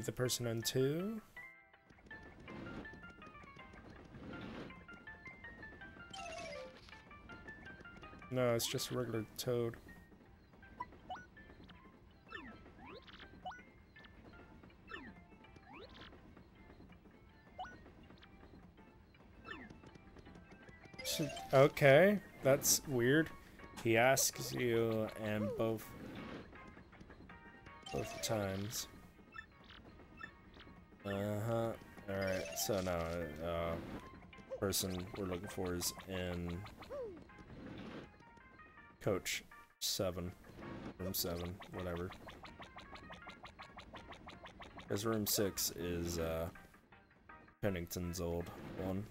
I'll the person in two. No, it's just a regular toad. Okay, that's weird. He asks you, and both both times. Uh huh. All right. So now, uh, person we're looking for is in coach seven, room seven, whatever. Because room six is uh, Pennington's old one.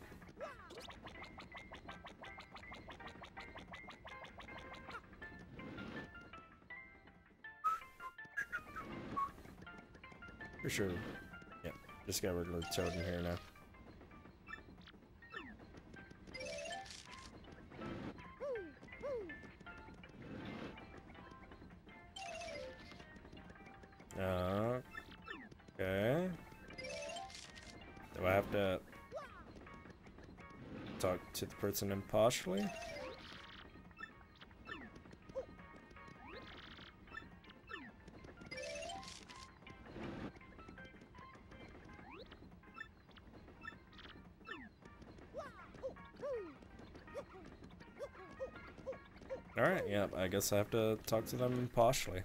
For sure. Just got regular toad in here now. Uh, okay. Do I have to talk to the person impartially? Guess I have to talk to them impartially.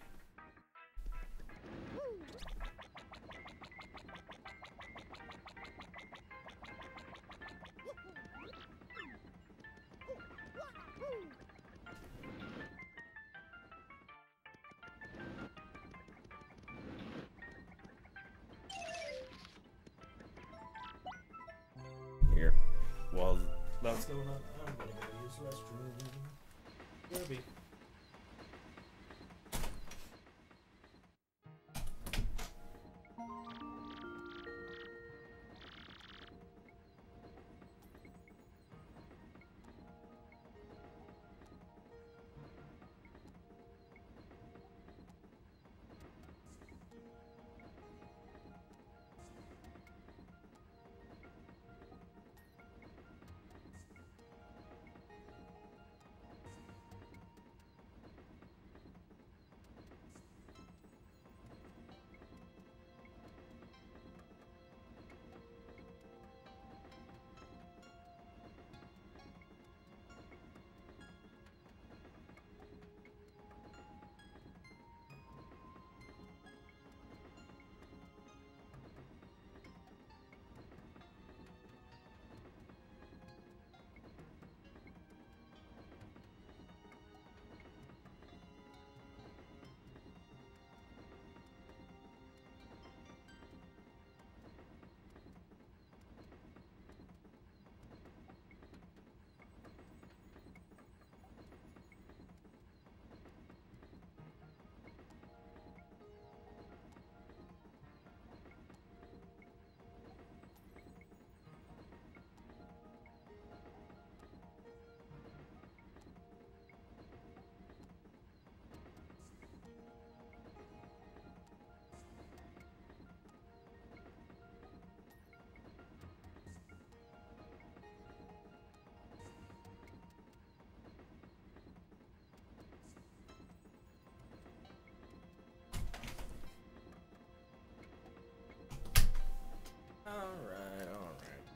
Alright, alright.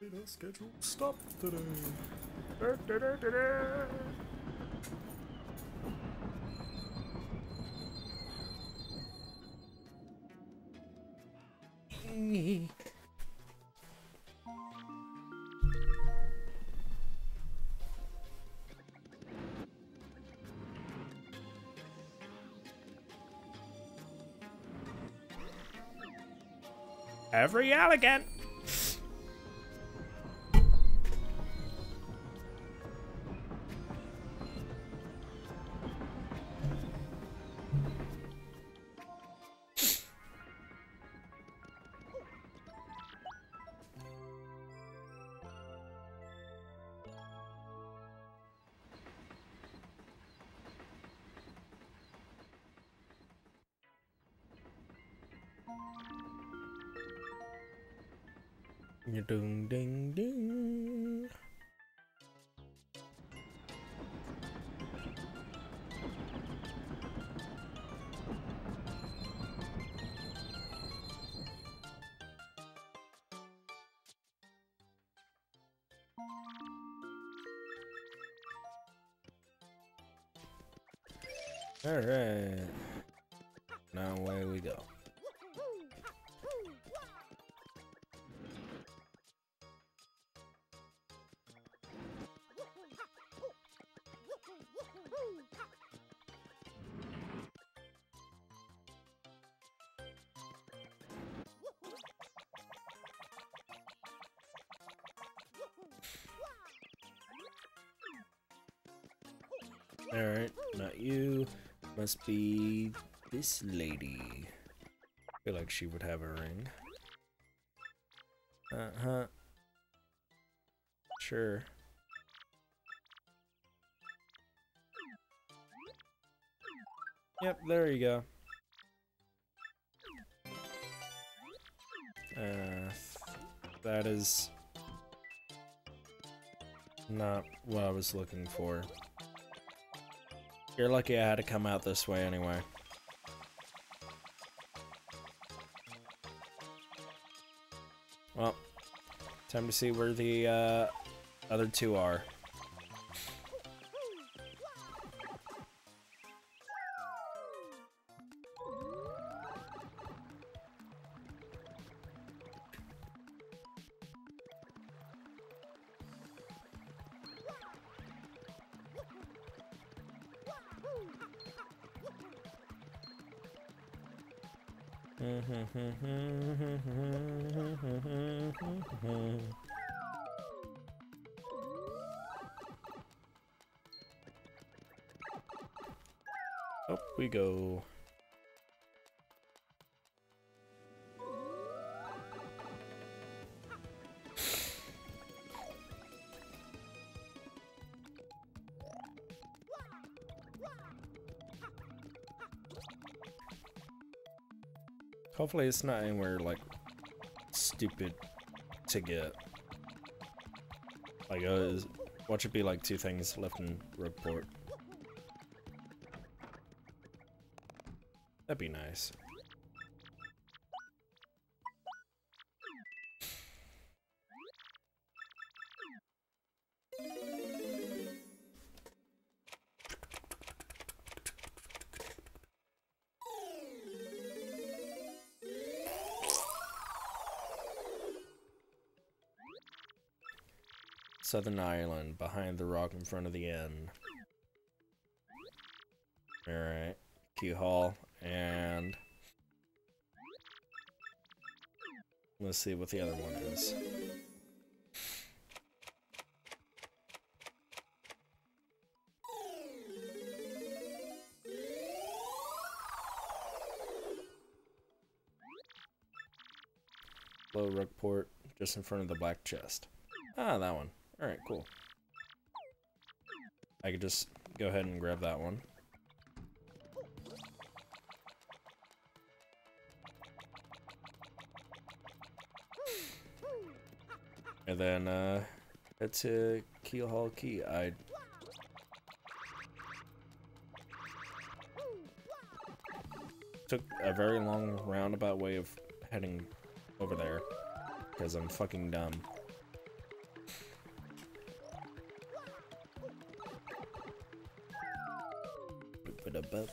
Data schedule stop today. Da, da, da, da, da. Every elegant. Ding ding ding. All right. Now away we go. Must be this lady. I feel like she would have a ring. Uh huh. Sure. Yep, there you go. Uh, that is not what I was looking for. You're lucky I had to come out this way anyway. Well, time to see where the uh, other two are. Hopefully it's not anywhere like stupid to get. Like, uh, what should be like two things left in Rogueport. That'd be nice. Southern Island, behind the rock in front of the inn. Alright. Keelhaul, and... Let's see what the other one is. Low Rogueport, just in front of the black chest. Ah, that one. Alright, cool. I could just go ahead and grab that one. And then, uh, head to Keelhaul Key. I took a very long roundabout way of heading over there because I'm fucking dumb. Ow!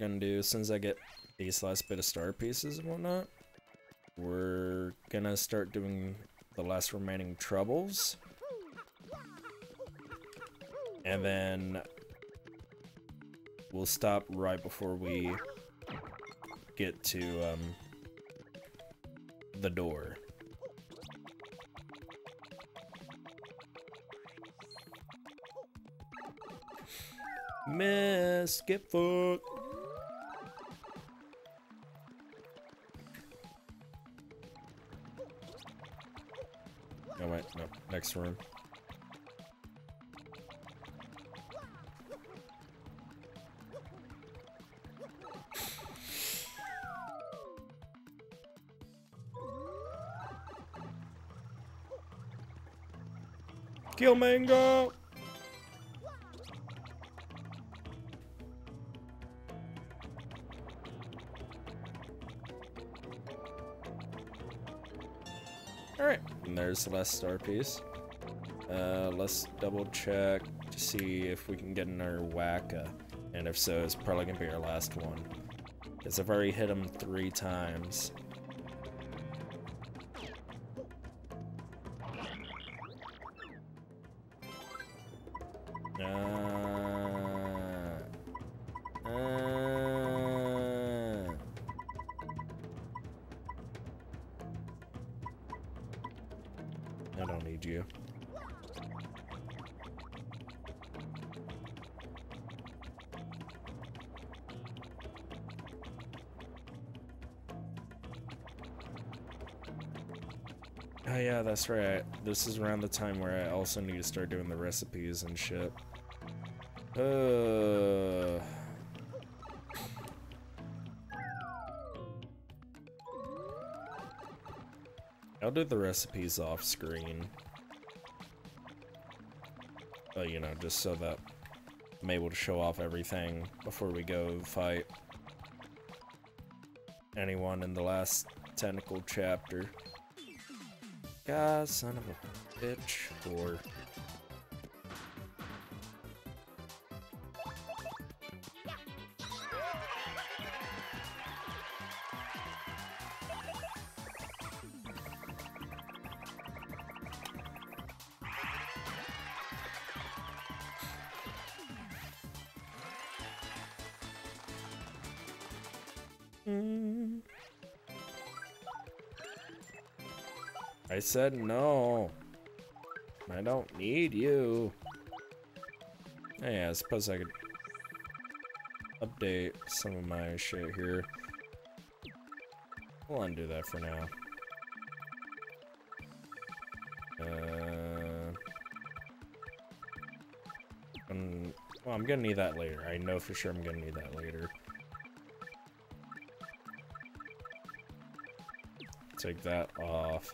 Gonna do since I get these last bit of star pieces and whatnot. We're gonna start doing the last remaining troubles. And then we'll stop right before we get to um, the door. Miss, get foot. Next room. Kill Mango! The last star piece. Uh, let's double check to see if we can get another Whacka. And if so, it's probably gonna be our last one. Because I've already hit him three times. That's right. This is around the time where I also need to start doing the recipes and shit. Uh. I'll do the recipes off screen. You know, just so that I'm able to show off everything before we go fight anyone in the last technical chapter. God, son of a bitch, or I said no. I don't need you. Yeah, I suppose I could update some of my shit here. We'll undo that for now. Uh, um, well, I'm gonna need that later. I know for sure I'm gonna need that later. Take that off.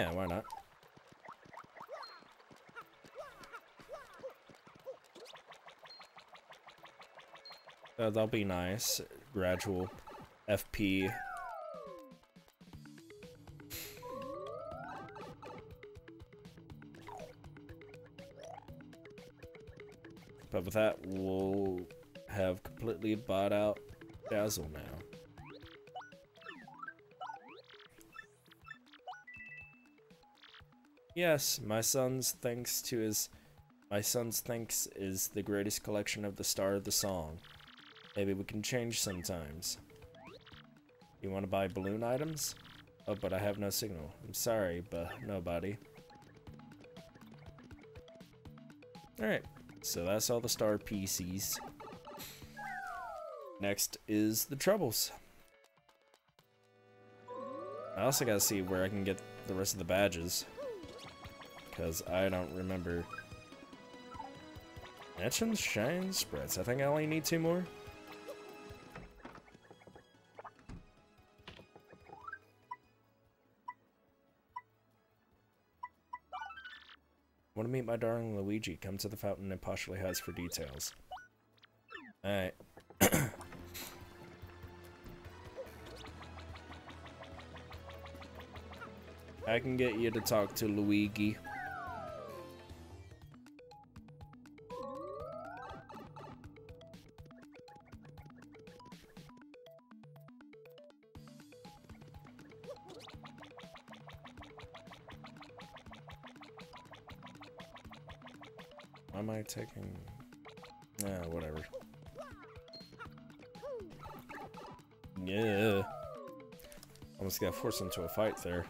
Yeah, why not? Uh, that'll be nice. Gradual FP. But with that, we'll have completely bought out Dazzle now. Yes, my son's thanks to his my son's thanks is the greatest collection of the star of the song. Maybe we can change sometimes. You want to buy balloon items? Oh, but I have no signal. I'm sorry, but nobody. Alright, so that's all the star pieces. Next is the troubles. I also gotta see where I can get the rest of the badges. Because I don't remember. Etchins, Shine, Spreads. I think I only need two more. Want to meet my darling Luigi? Come to the fountain and Poshley Heights for details. Alright. I can get you to talk to Luigi. Taking... Yeah, whatever. Yeah. Almost got forced into a fight there.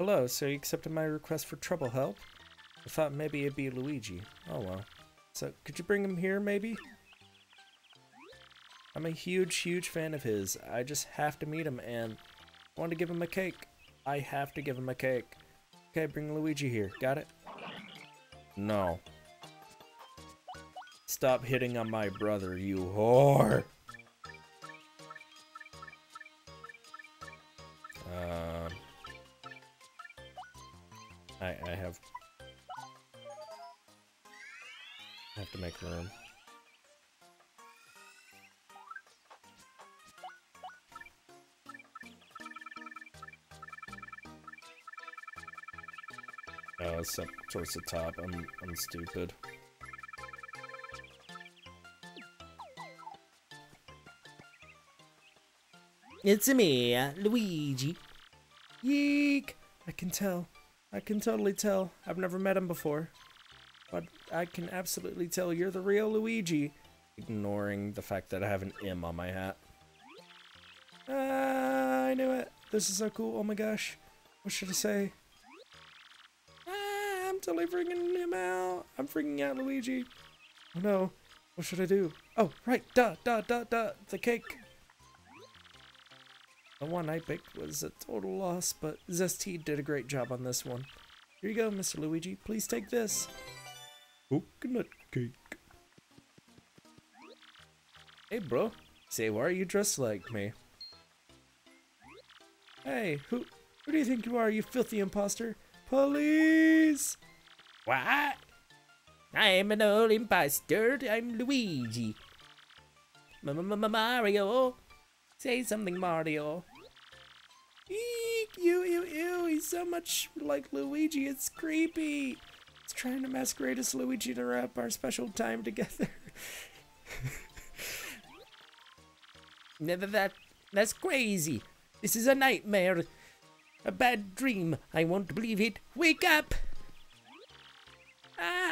Hello, so you accepted my request for trouble help? I thought maybe it'd be Luigi. Oh well. So, could you bring him here, maybe? I'm a huge, huge fan of his. I just have to meet him, and want to give him a cake. I have to give him a cake. Okay, bring Luigi here. Got it? No. Stop hitting on my brother, you whore! It's up towards the top. I'm I'm stupid. It's me, Luigi. Yeek! I can tell. I can totally tell. I've never met him before. But I can absolutely tell you're the real Luigi. Ignoring the fact that I have an M on my hat. Ah, I knew it. This is so cool. Oh my gosh. What should I say? I'm freaking him out. I'm freaking out, Luigi. Oh no. What should I do? Oh, right. Duh, duh, duh, duh. The cake. The one I picked was a total loss, but Zesty did a great job on this one. Here you go, Mr. Luigi. Please take this. Coconut cake. Hey, bro. Say, why are you dressed like me? Hey, who, who do you think you are, you filthy imposter? Police! What? I'm an old imposter. I'm Luigi. M -m -m Mario. Say something, Mario. Eek, ew, ew, ew. He's so much like Luigi. It's creepy. It's trying to masquerade as Luigi to wrap our special time together. Never that. That's crazy. This is a nightmare. A bad dream. I won't believe it. Wake up!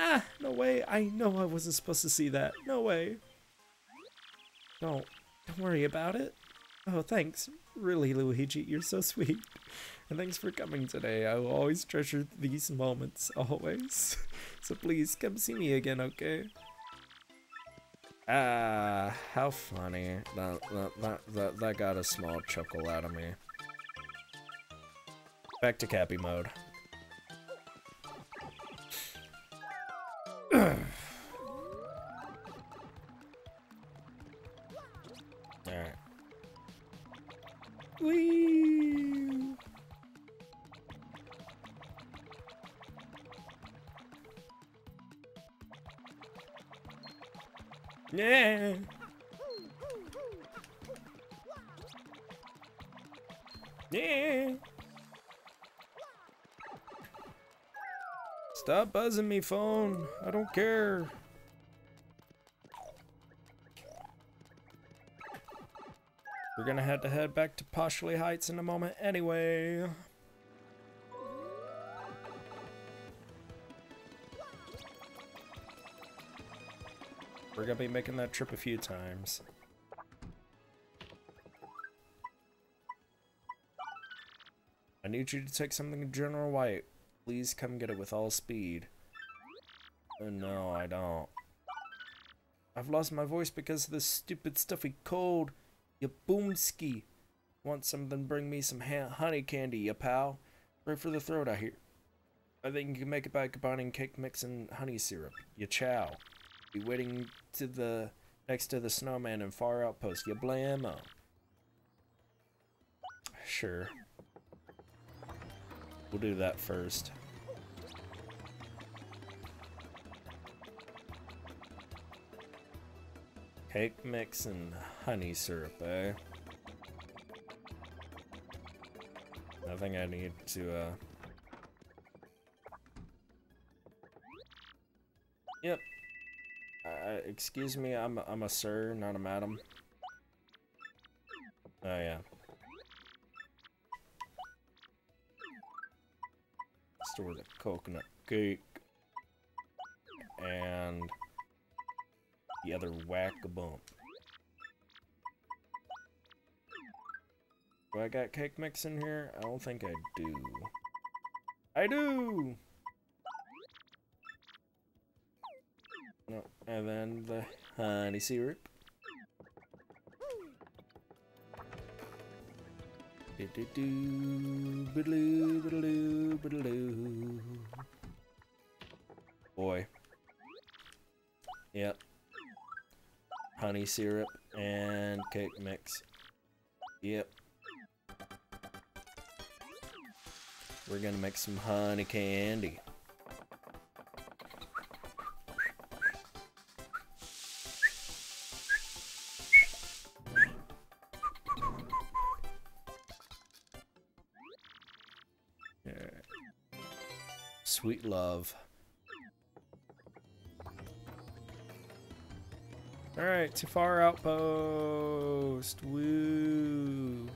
Ah, no way. I know I wasn't supposed to see that. No way. Don't, don't worry about it. Oh, thanks. Really, Luigi, you're so sweet. And thanks for coming today. I will always treasure these moments, always. So please come see me again, okay? Ah, how funny. That, that, that, that, that got a small chuckle out of me. Back to Cappy mode. Yeah. Stop buzzing me, phone. I don't care. We're gonna have to head back to Poshley Heights in a moment anyway. We're gonna be making that trip a few times. I need you to take something General White. Please come get it with all speed. Oh, no, I don't. I've lost my voice because of this stupid stuffy cold. Ya boomski. Want something, bring me some honey candy, ya pal. Right for the throat, I hear. I think you can make it by combining cake mix and honey syrup. Ya chow. Be waiting to the next to the snowman and Fahr Outpost. Ya blammo. Sure. We'll do that first. Cake mix and honey syrup, eh? I think I need to, uh... Yep. Uh, excuse me, I'm I'm a sir, not a madam. Oh yeah. Store the coconut cake and the other whack a bump. Do I got cake mix in here? I don't think I do. I do! No, and then the honey syrup. Do-do-do, biddle-oo, biddle-oo, biddle-oo. Boy. Yep. Honey syrup and cake mix. Yep. We're gonna make some honey candy. Sweet love. Alright, too Fahr Outpost. Woo.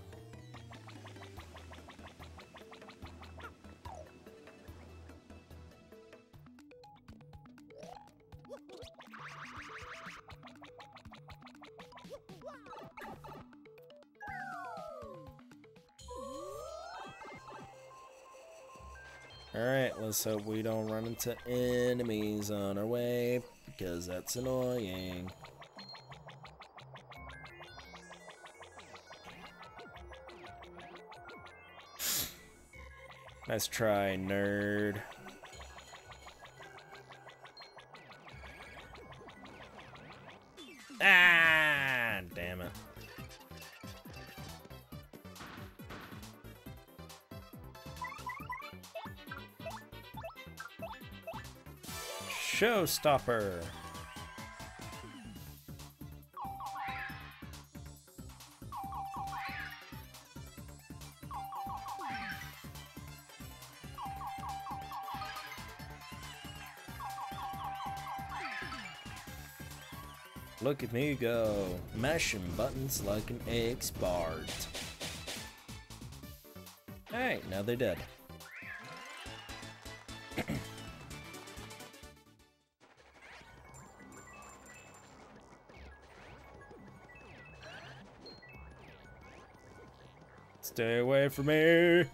Alright, let's hope we don't run into enemies on our way, because that's annoying. Nice try, nerd. Ah, damn it. Showstopper. Look at me go, mashing buttons like an expert. Alright, now they're dead. Stay away from me.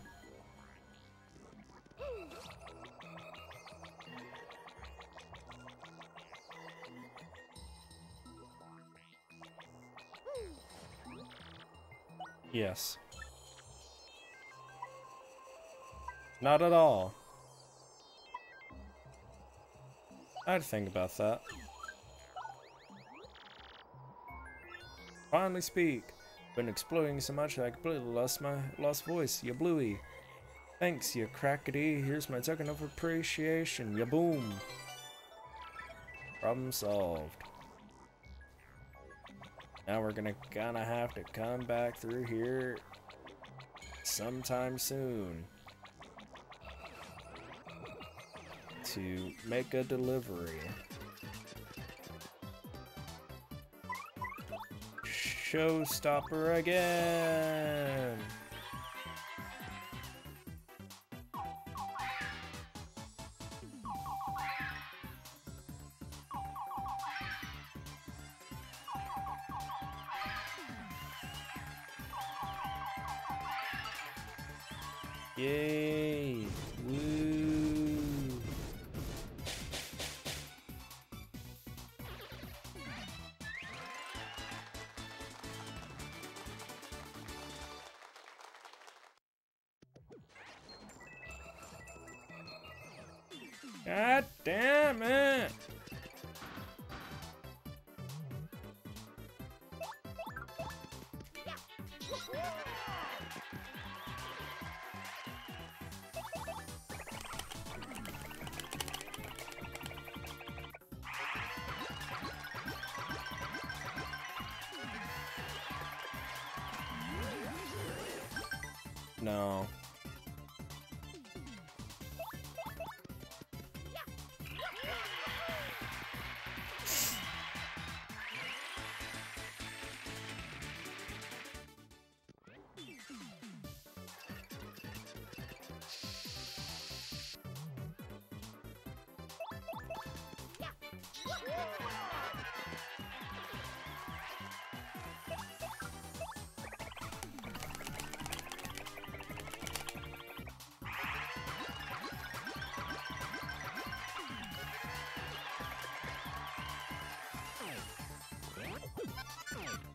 Not at all. I'd think about that. Finally speak. Been exploring so much I completely lost my lost voice, ya bluey. Thanks, ya crackety. Here's my token of appreciation, ya boom. Problem solved. Now we're gonna gonna have to come back through here sometime soon to make a delivery. Showstopper again! No.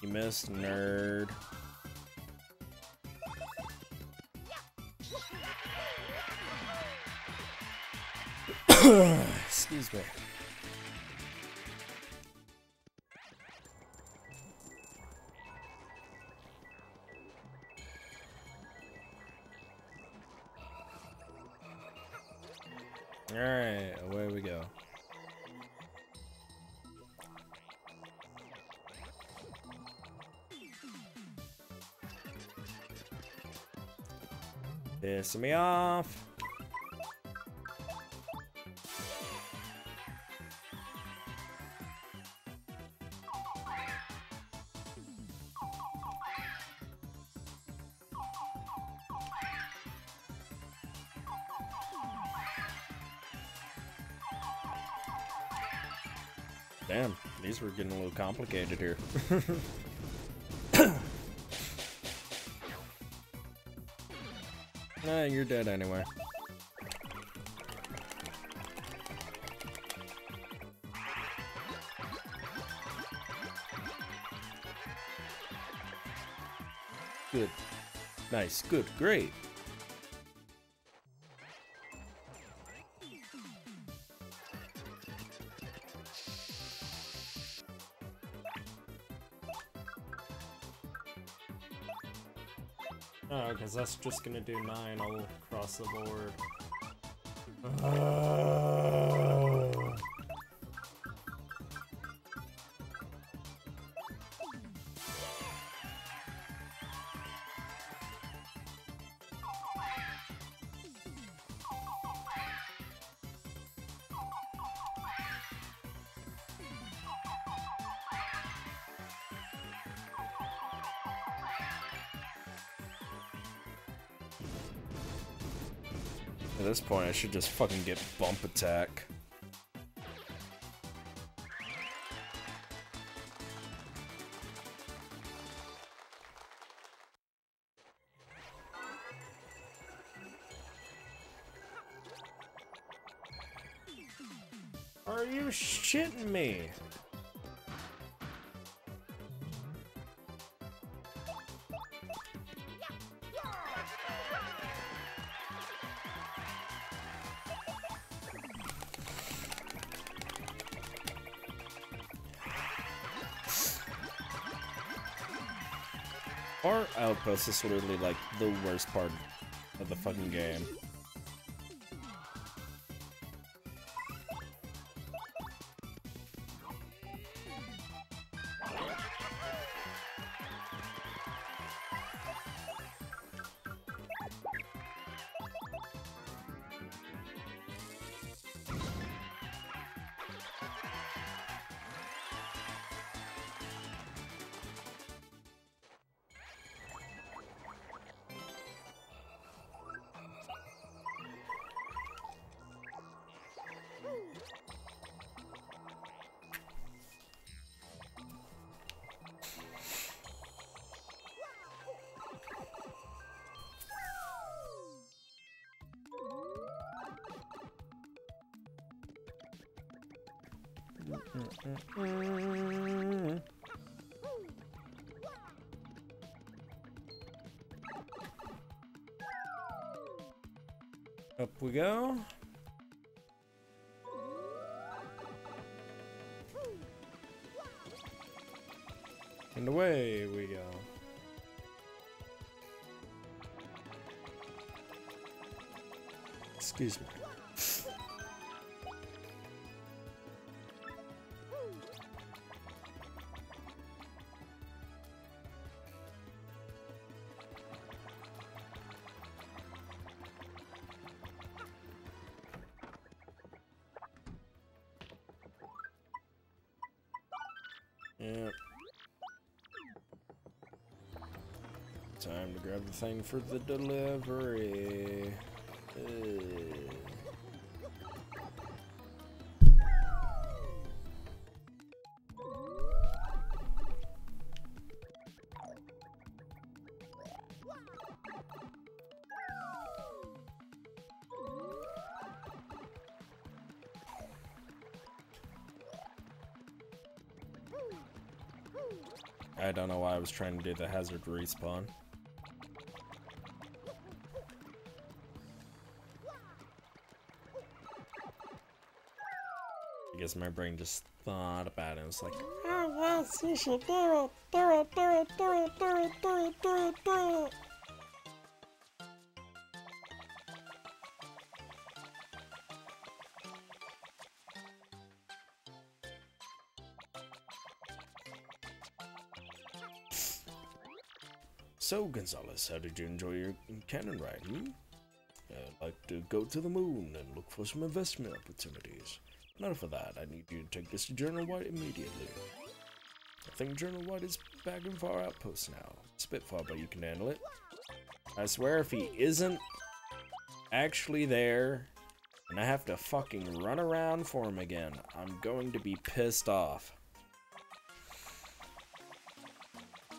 You missed, nerd. Excuse me. Pissing me off. Damn, these were getting a little complicated here. nah, you're dead anyway. Good. Nice. Good. Great. That's just gonna do nine all across the board. At this point, I should just fucking get bump attack. Are you shitting me? Outpost is literally like the worst part of the fucking game. Mm. Up we go. And away we go. Excuse me. Grab the thing for the delivery. I don't know why I was trying to do the hazard respawn. Guess my brain just thought about it and was like, Oh yes, you should do it. Do it, do it, do it, do it, do it, do it, do it. So, Gonzales, how did you enjoy your cannon ride, hmm? I'd like to go to the moon and look for some investment opportunities. Not for that, I need you to take this to General White immediately. I think General White is back in Fahr Outpost now. Far, but you can handle it. I swear if he isn't actually there and I have to fucking run around for him again, I'm going to be pissed off.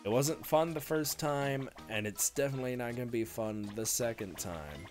It wasn't fun the first time, and it's definitely not gonna be fun the second time.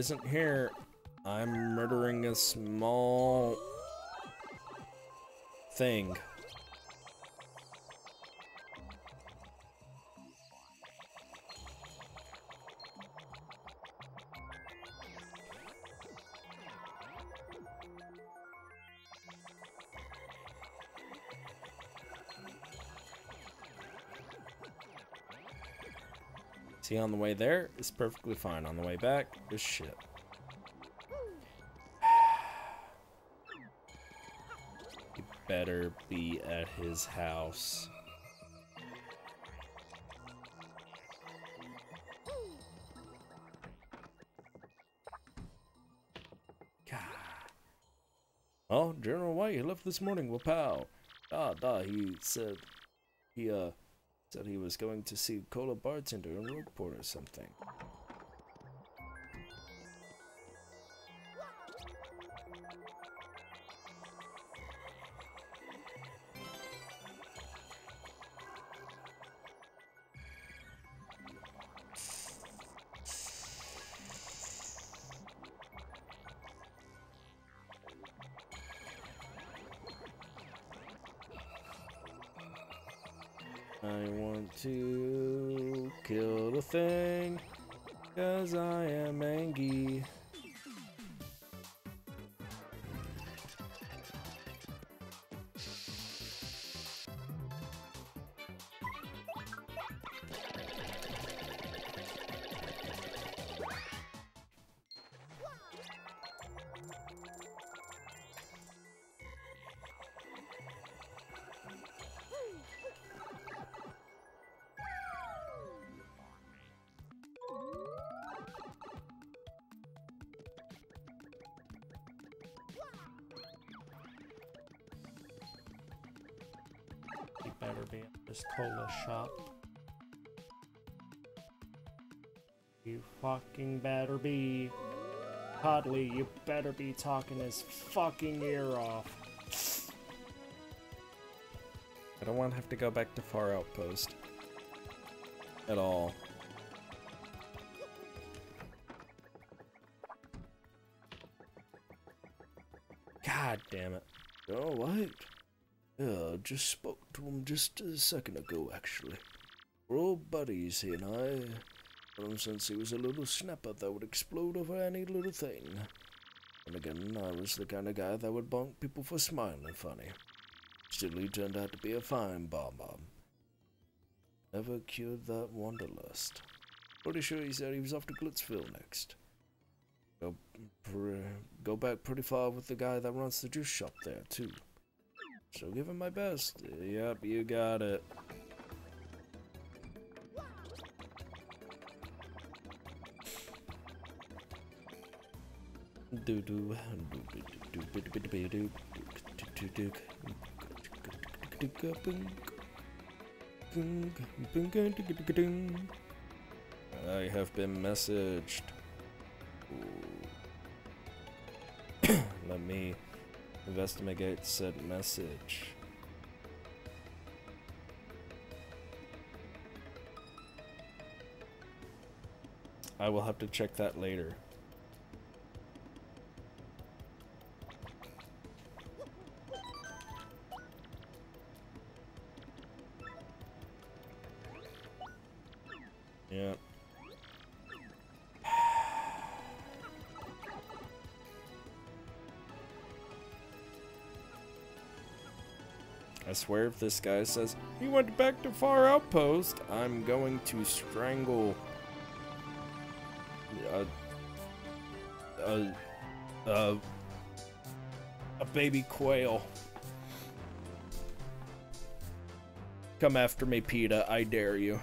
Isn't here, I'm murdering a small thing. See, on the way there, it's perfectly fine. On the way back, is shit. He better be at his house. Oh, General White, he left this morning with Pal. Ah, da, he said he, uh, Said he was going to see Cola Bartender in Rogueport or something. Shop. You fucking better be. Podley, you better be talking his fucking ear off. I don't want to have to go back to Fahr Outpost. At all. God damn it. All right. Yeah, I just spoke to him just a second ago, actually. We're old buddies, he and I. Known since he was a little snapper that would explode over any little thing. And again, I was the kind of guy that would bonk people for smiling funny. Still, he turned out to be a fine Bob-omb. never cured that wanderlust. Pretty sure he said he was off to Glitzville next. Go, go back pretty far with the guy that runs the juice shop there, too. Give him my best. Yep, you got it. Do do do do do do do do I have been messaged. Let me investigate said message. I will have to check that later. Swear if this guy says he went back to Fahr Outpost, I'm going to strangle a a a, a baby quail. Come after me, PETA, I dare you.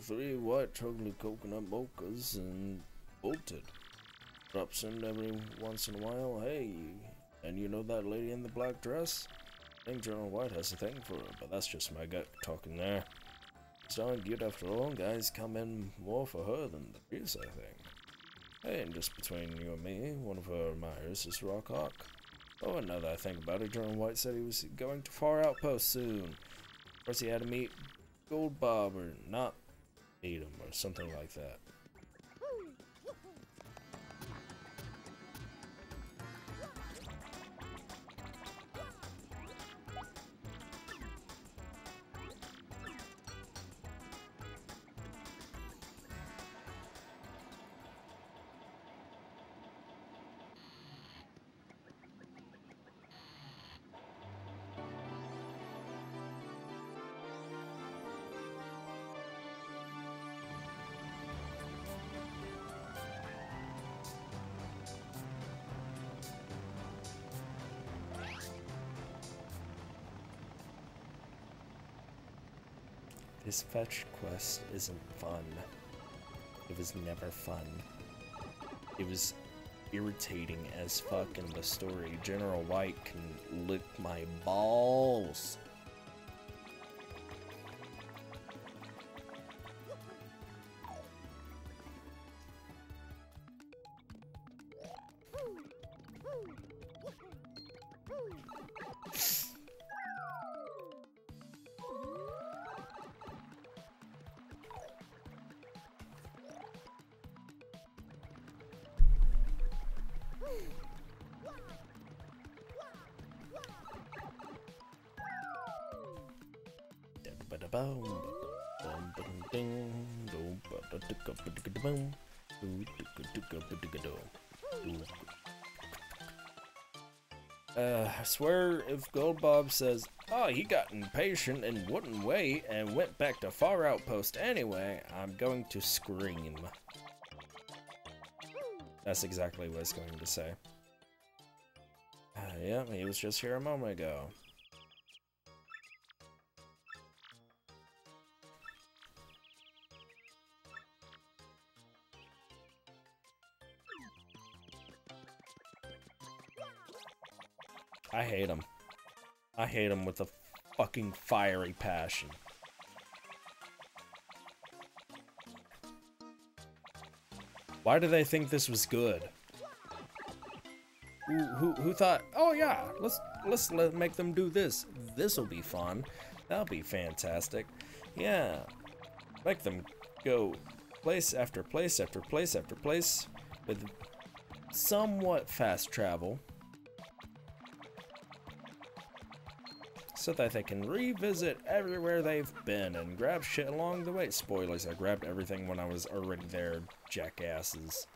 Three white chocolate coconut mochas and bolted. Drops in every once in a while. Hey, and you know that lady in the black dress? I think General White has a thing for her, but that's just my gut talking there. It's darn good after all. Guys come in more for her than the Prius, I think. Hey, and just between you and me, one of her admirers is Rock Hawk. Oh, and now that I think about it, General White said he was going to Fahr Outpost soon. Of course, he had to meet Goldbob or not him or something like that. This fetch quest isn't fun. It was never fun. It was irritating as fuck in the story. General White can lick my balls. I swear if Goldbob says, oh, he got impatient and wouldn't wait and went back to Fahr Outpost anyway, I'm going to scream. That's exactly what I was going to say. Uh, yeah, he was just here a moment ago. Hate him. I hate him with a fucking fiery passion. Why do they think this was good? Who, who, who thought, oh yeah, let's let's let make them do this. This'll be fun. That'll be fantastic. Yeah. Make them go place after place after place after place with somewhat fast travel so that they can revisit everywhere they've been and grab shit along the way. Spoilers, I grabbed everything when I was already there, jackasses.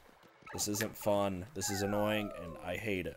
This isn't fun, this is annoying, and I hate it.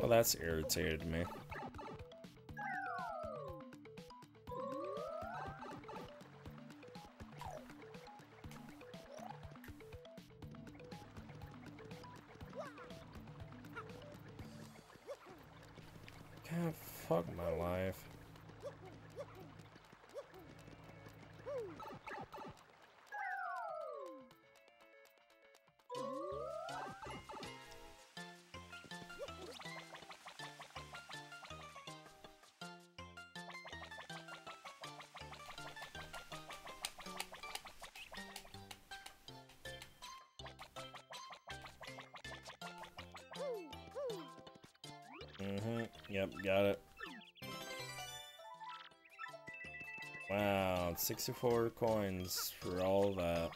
Well, that's irritated me. 64 coins for all that.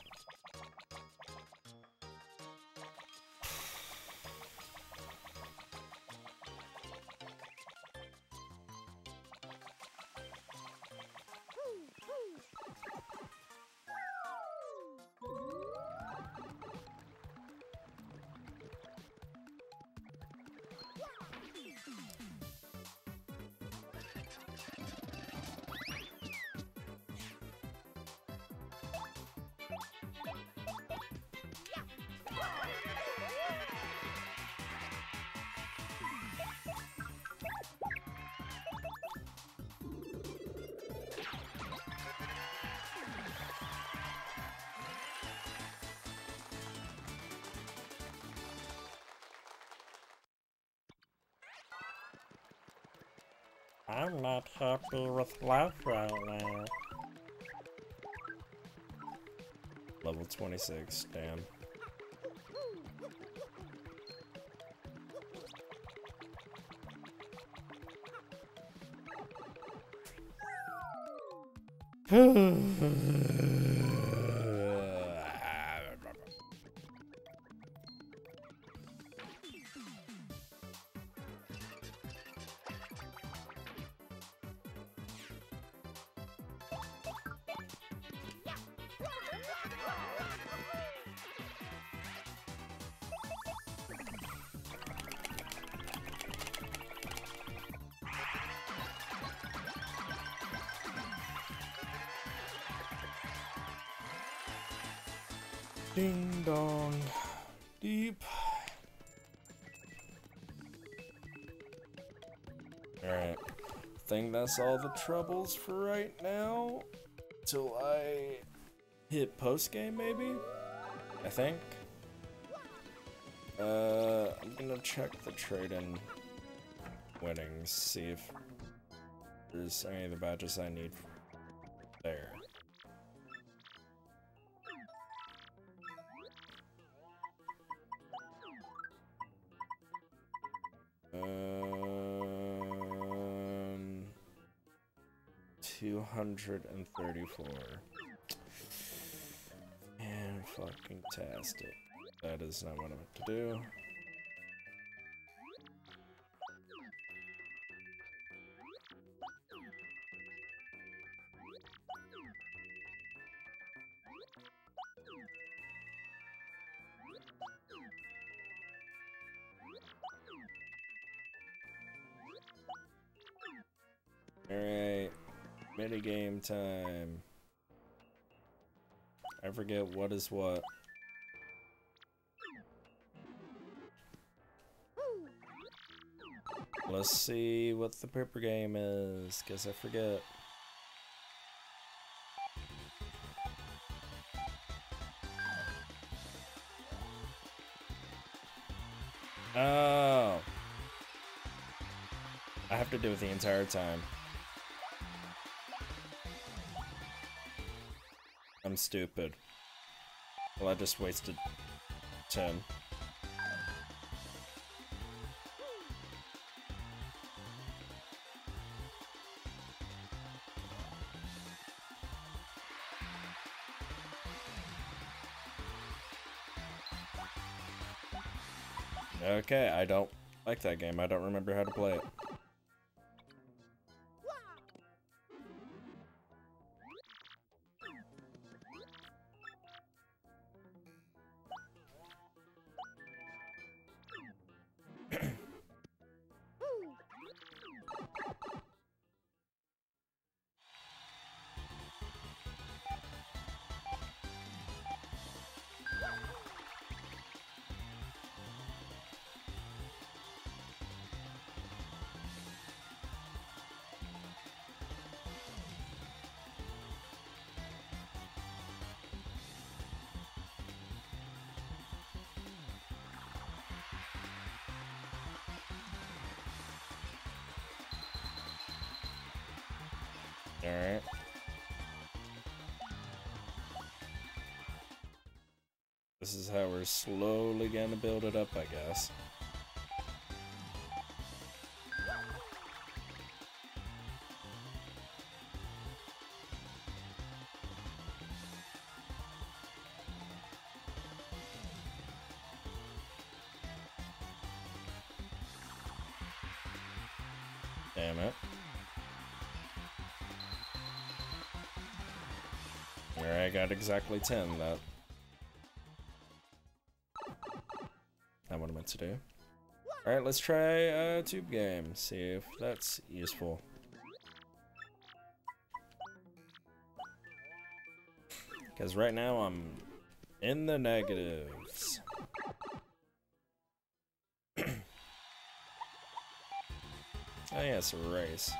I'm not happy with life right now. Level 26, damn. Ding All the troubles for right now. Till I hit post game, maybe? I think. Uh, I'm gonna check the trade in winnings, see if there's any of the badges I need 234. And fucking tastic. That is not what I meant to do. Time. I forget what is what. Let's see what the paper game is, cause I forget. Oh. I have to do it the entire time. I'm stupid. Well, I just wasted 10. Okay, I don't like that game. I don't remember how to play it. we're slowly gonna build it up, I guess. Damn it. Here I got exactly 10, that to do. Alright, let's try a tube game, see if that's useful. Because right now I'm in the negatives. oh yeah, it's a race.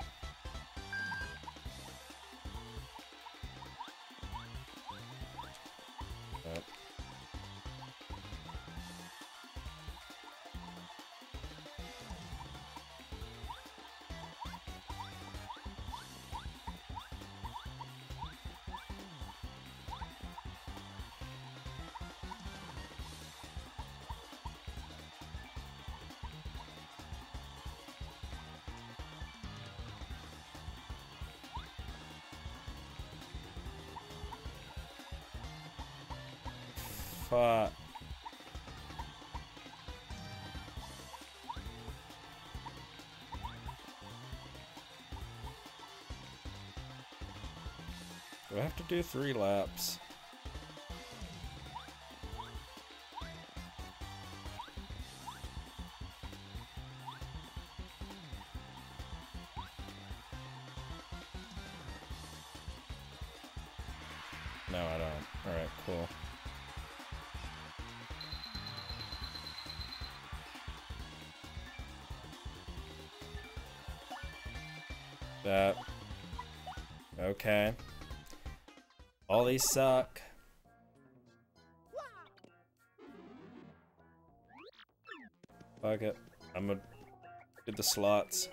Do three laps? No, I don't. Alright, cool. That. Okay. All these suck. Fuck it. I'm gonna do the slots.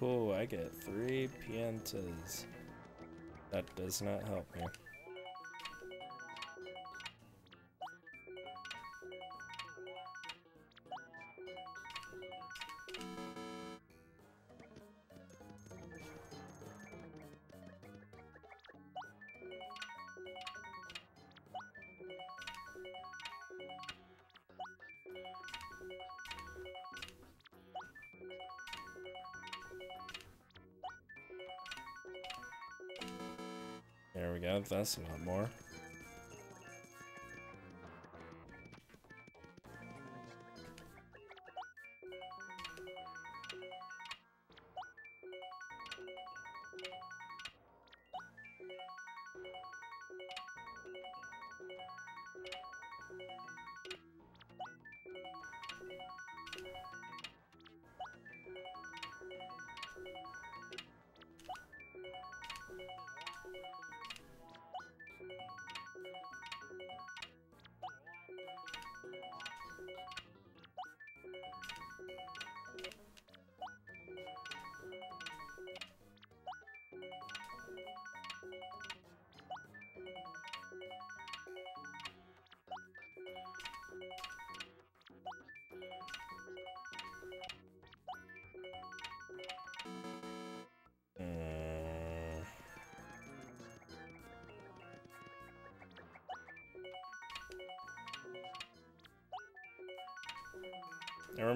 Cool. I get three Piantas. That does not help me. That's a lot more.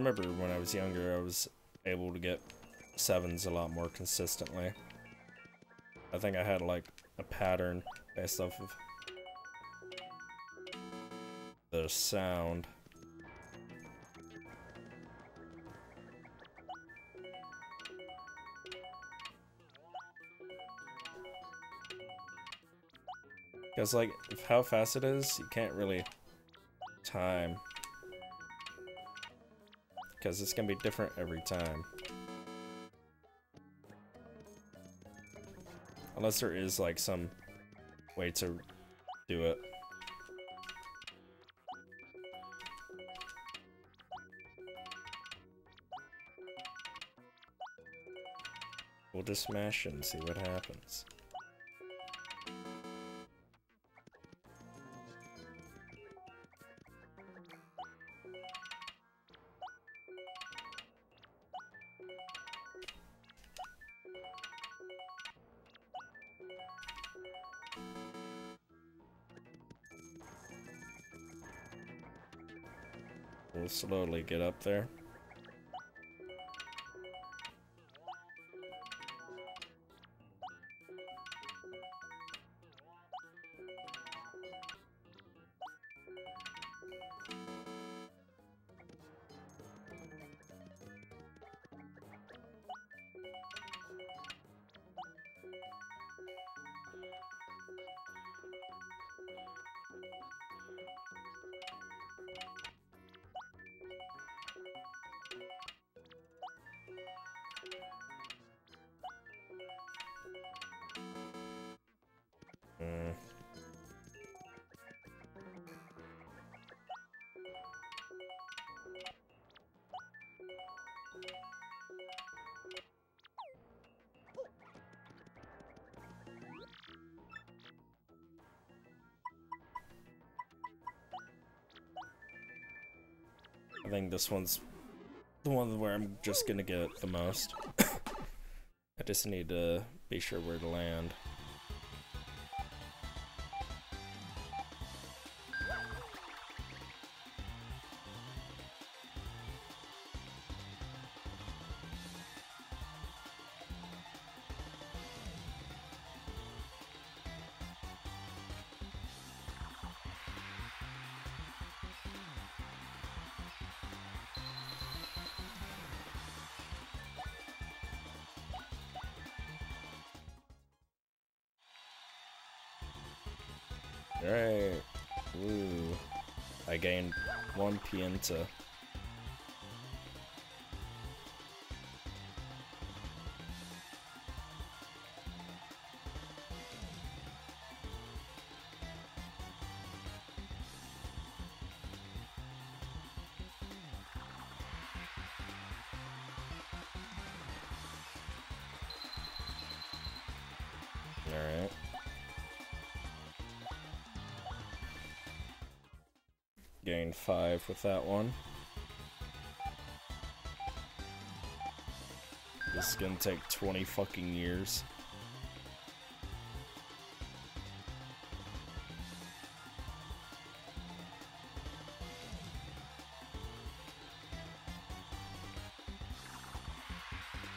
Remember when I was younger, I was able to get sevens a lot more consistently. I think I had like a pattern based off of the sound. Because, like, how fast it is, you can't really time. Because it's going to be different every time. Unless there is, like, some way to do it. We'll just smash it and see what happens. Slowly get up there. This one's the one where I'm just gonna get the most. I just need to be sure where to land. One Pianta. Gained five with that one. This is gonna take 20 fucking years.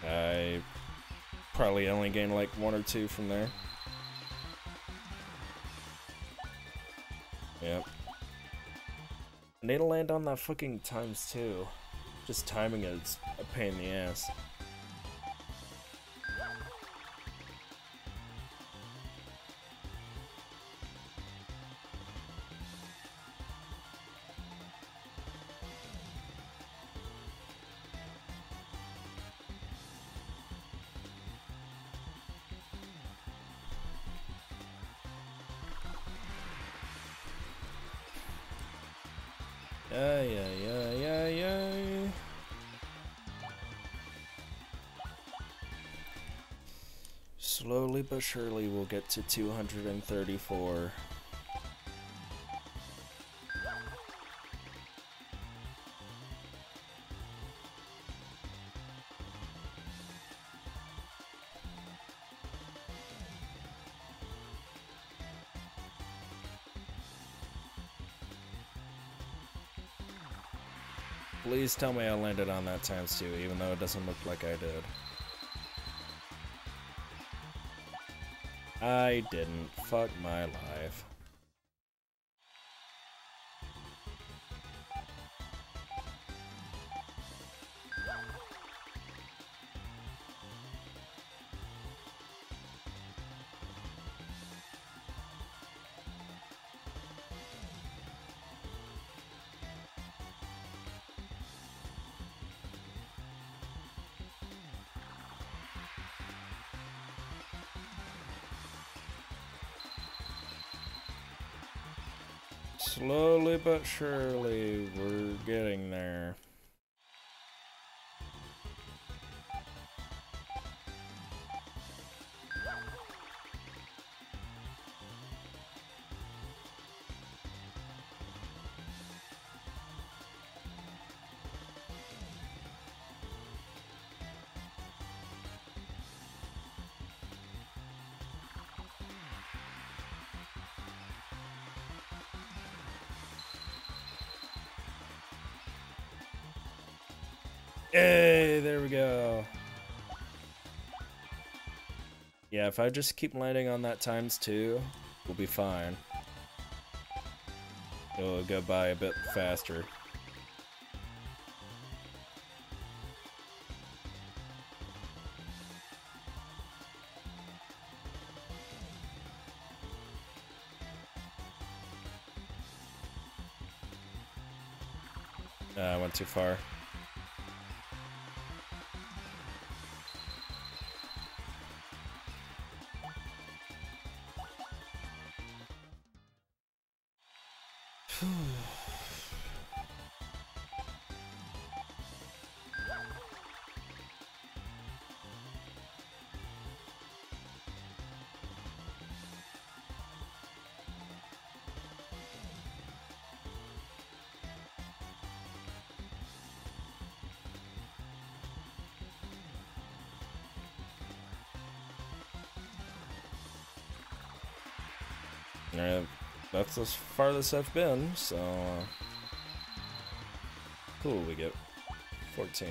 I probably only gained like one or two from there. Need to land on that fucking times two. Just timing is a pain in the ass. But surely we'll get to 234. Please tell me I landed on that times two, even though it doesn't look like I did. I didn't. Fuck my life. But surely, we're getting there. Hey, there we go. Yeah, if I just keep landing on that times two, we'll be fine. It'll go by a bit faster. Uh, I went too far. That's as farthest I've been, so... uh, Cool, we get 14.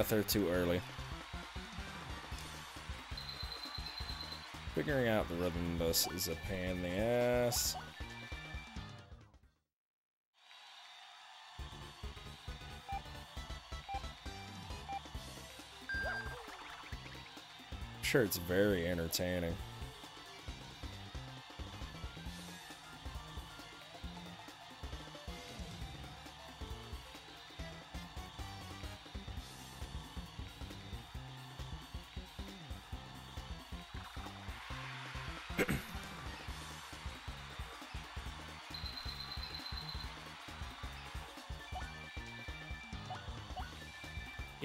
Got there too early. Figuring out the rhythm this is a pain in the ass. Sure, it's very entertaining.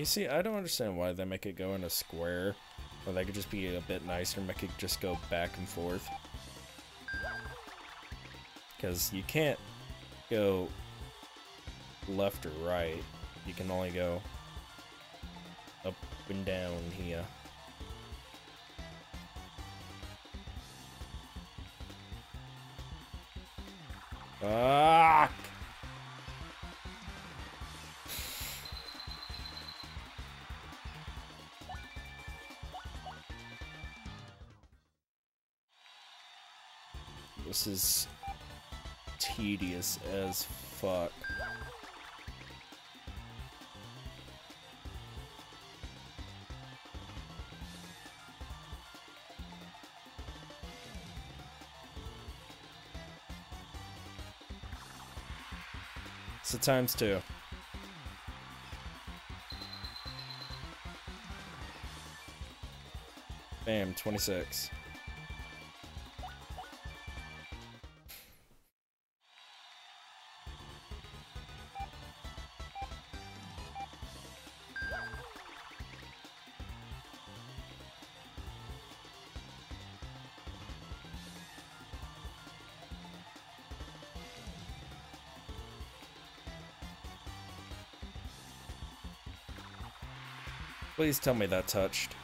You see, I don't understand why they make it go in a square. Or they could just be a bit nicer, and make it just go back and forth. Because you can't go left or right. You can only go up and down here. This is tedious as fuck. So times two. Bam, 26. Please tell me that touched.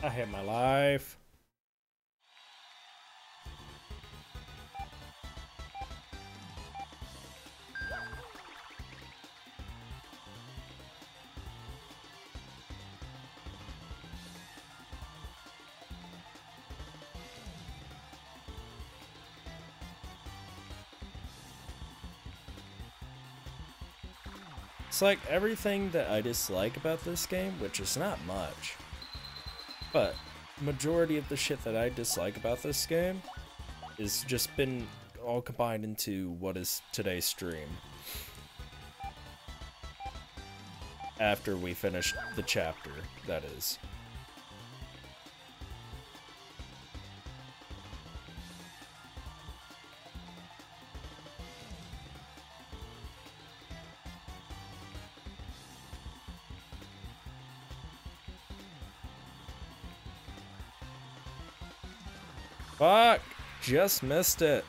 I hate my life. It's like everything that I dislike about this game, which is not much. But majority of the shit that I dislike about this game is just been all combined into what is today's stream. After we finish the chapter, that is. Fuck! Just missed it.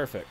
Perfect.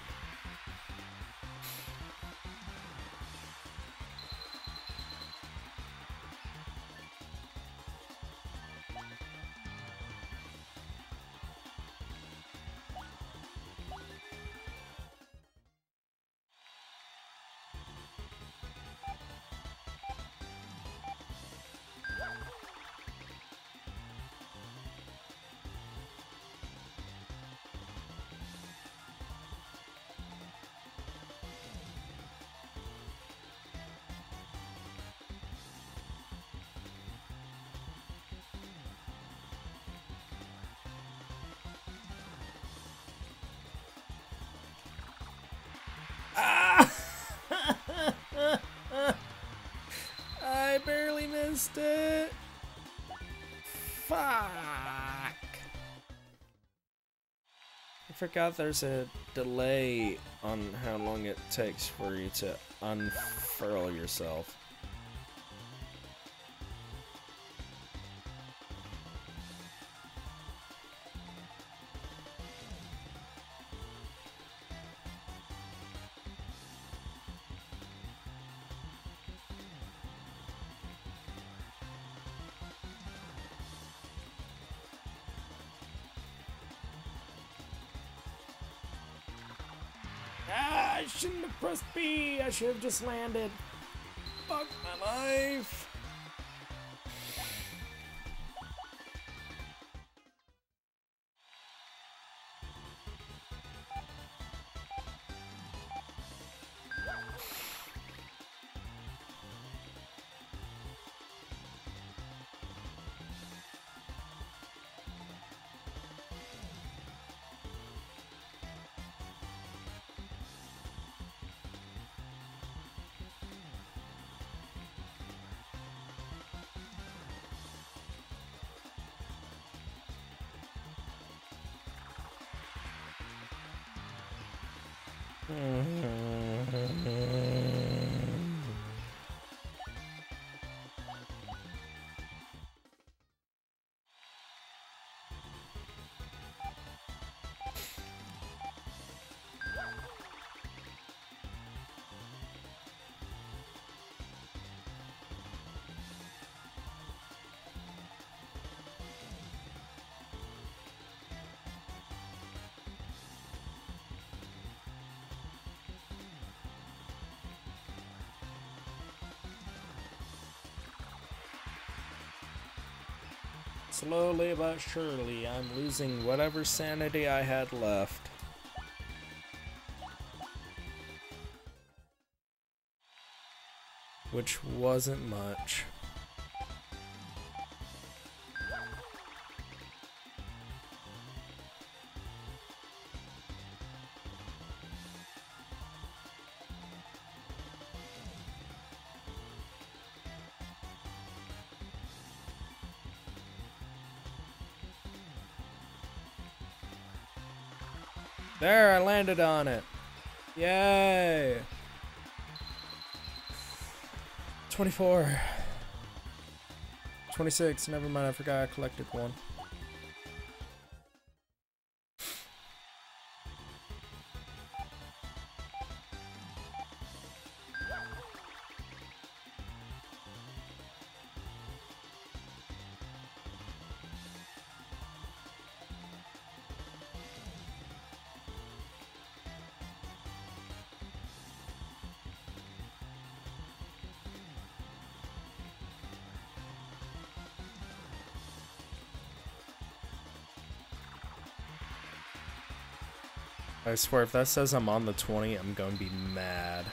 Missed it. Fuck. I forgot there's a delay on how long it takes for you to unfurl yourself. Pressed B. I should have just landed. Fuck my life. Slowly but surely, I'm losing whatever sanity I had left. Which wasn't much. There, I landed on it. Yay! 24. 26, never mind, I forgot I collected one. I swear, if that says I'm on the 20, I'm gonna be mad.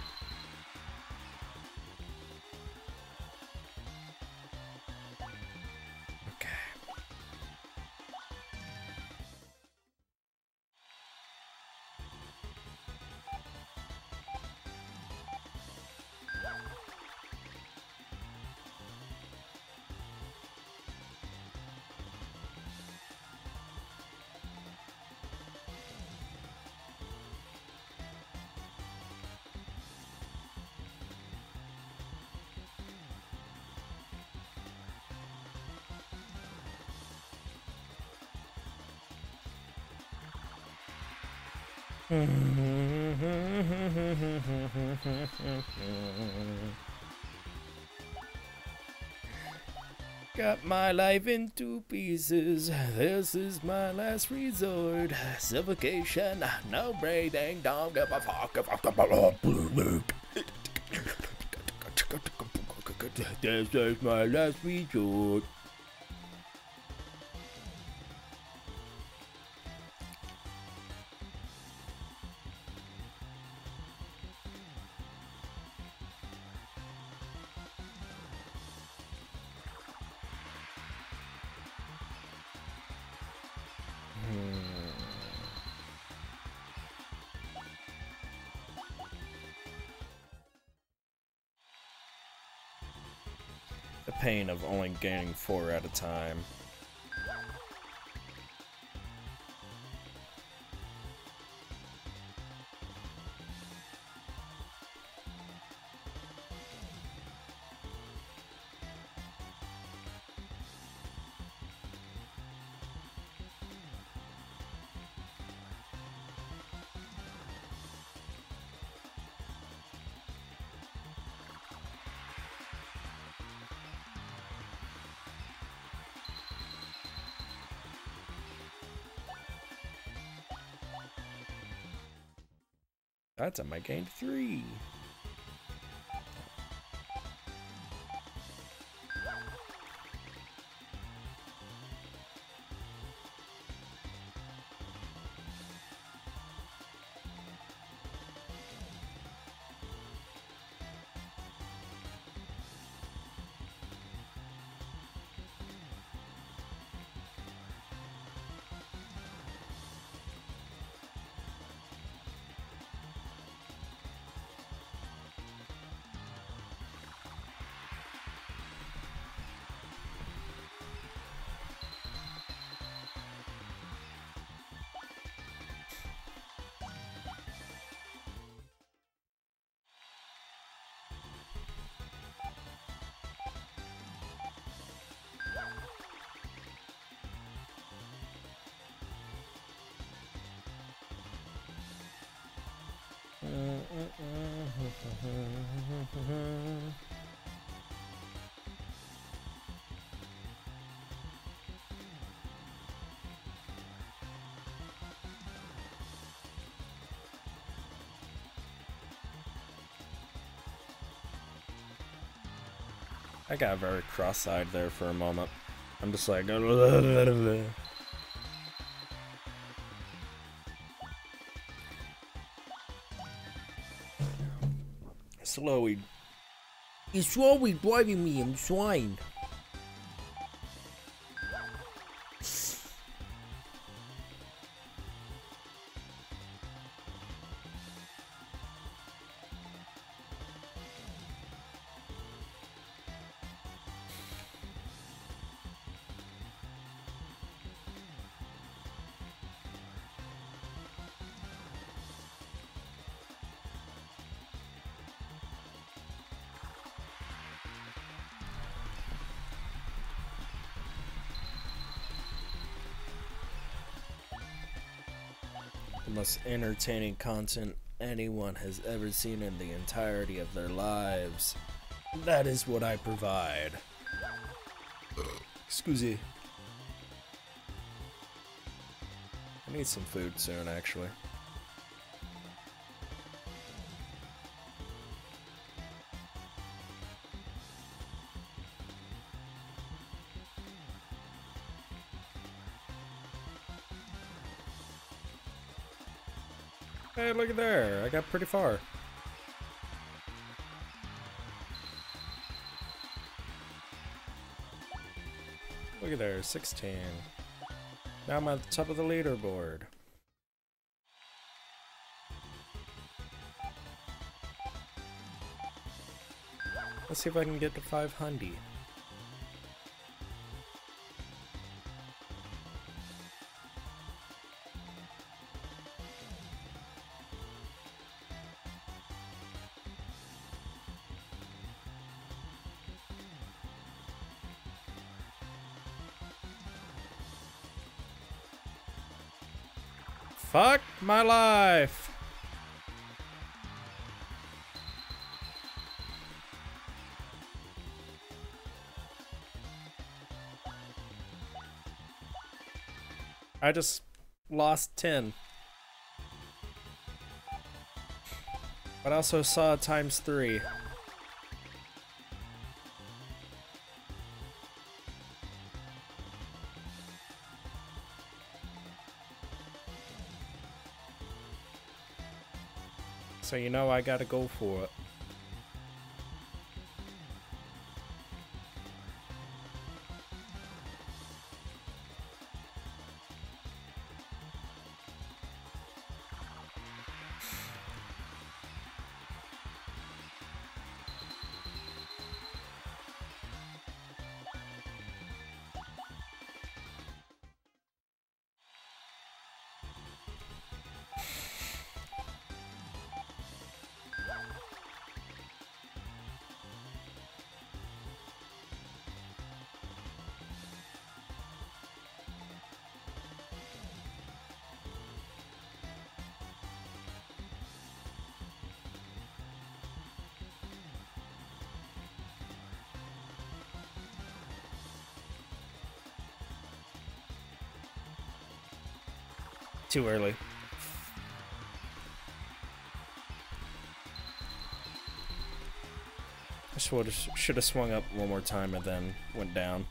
Got my life in two pieces. This is my last resort. Suffocation. No breathing. Don't give a fuck. This is my last resort. Of only gaining four at a time. That time I gained three. I got very cross-eyed there for a moment. I'm just like, Slowy. It's slowly driving me insane. Most entertaining content anyone has ever seen in the entirety of their lives. That is what I provide. Excuse me. I need some food soon, actually. Hey, look at there. I got pretty far. Look at there, 16. Now I'm at the top of the leaderboard. Let's see if I can get to 500. I just lost 10. But I also saw times 3. So you know I gotta go for it. Too early. I should should have swung up one more time and then went down.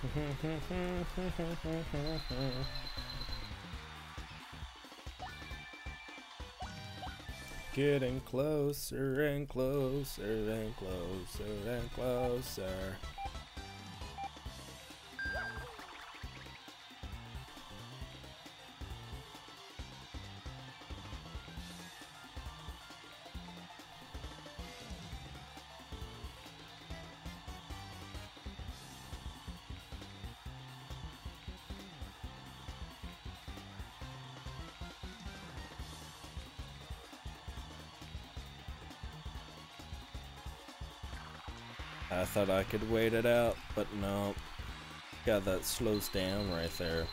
Getting closer and closer and closer and closer. Thought I could wait it out, but no. God, that slows down right there.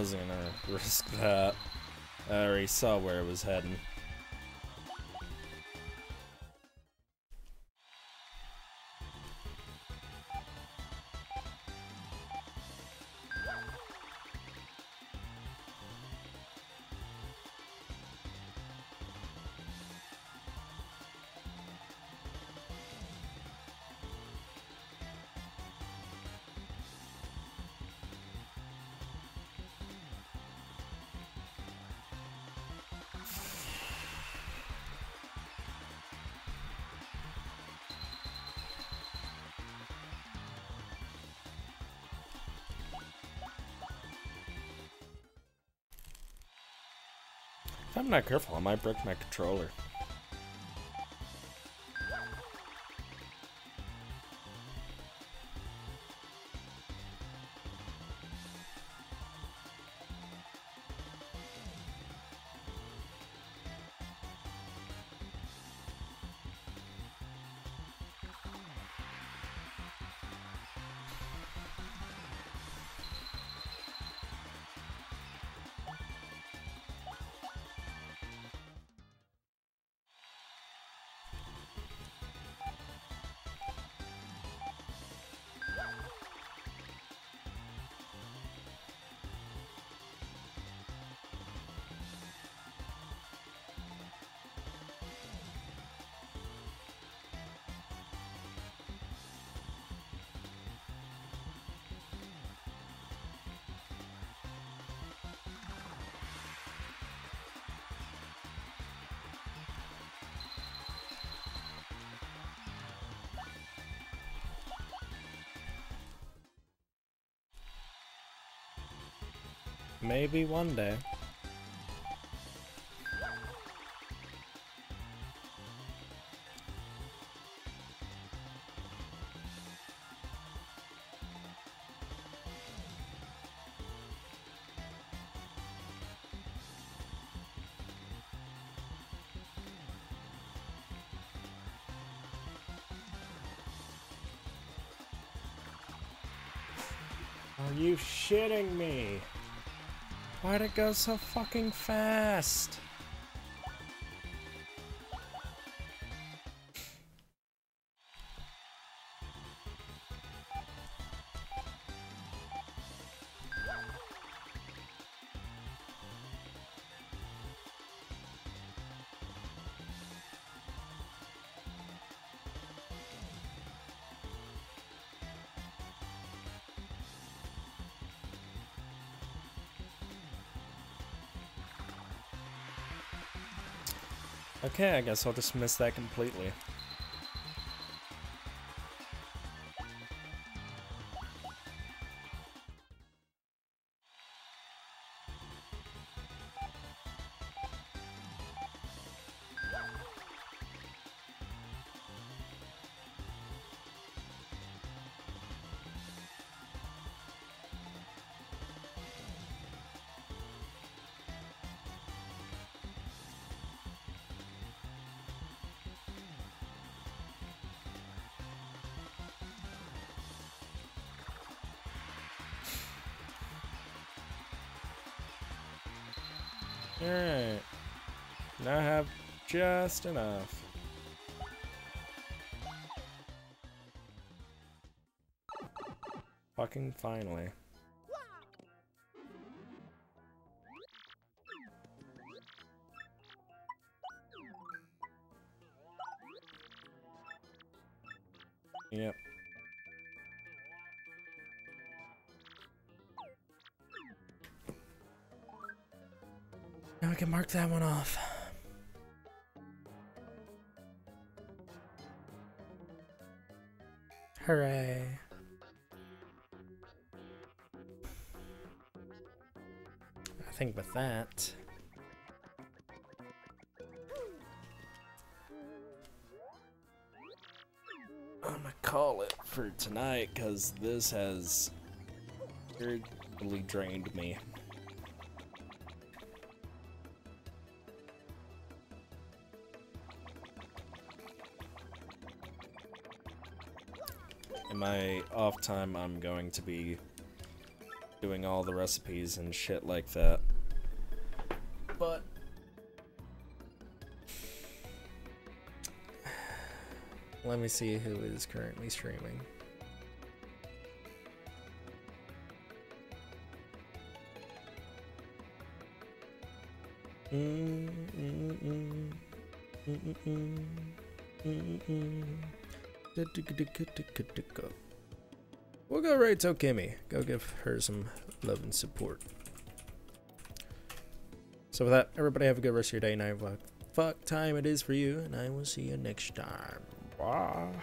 I wasn't gonna risk that. I already saw where it was heading. I'm not careful, I might break my controller. Maybe one day. Are you shitting me? Why'd it go so fucking fast? Okay, I guess I'll just miss that completely. I have just enough. Fucking finally. Yep. Now we can mark that one off. Hooray. I think with that. I'm gonna call it for tonight because this has really drained me. Off time, I'm going to be doing all the recipes and shit like that. But let me see who is currently streaming. Mm, mm, mm. We'll go right to Kimmy. Go give her some love and support. So with that, everybody have a good rest of your day, night. What fuck time it is for you, and I will see you next time. Bye.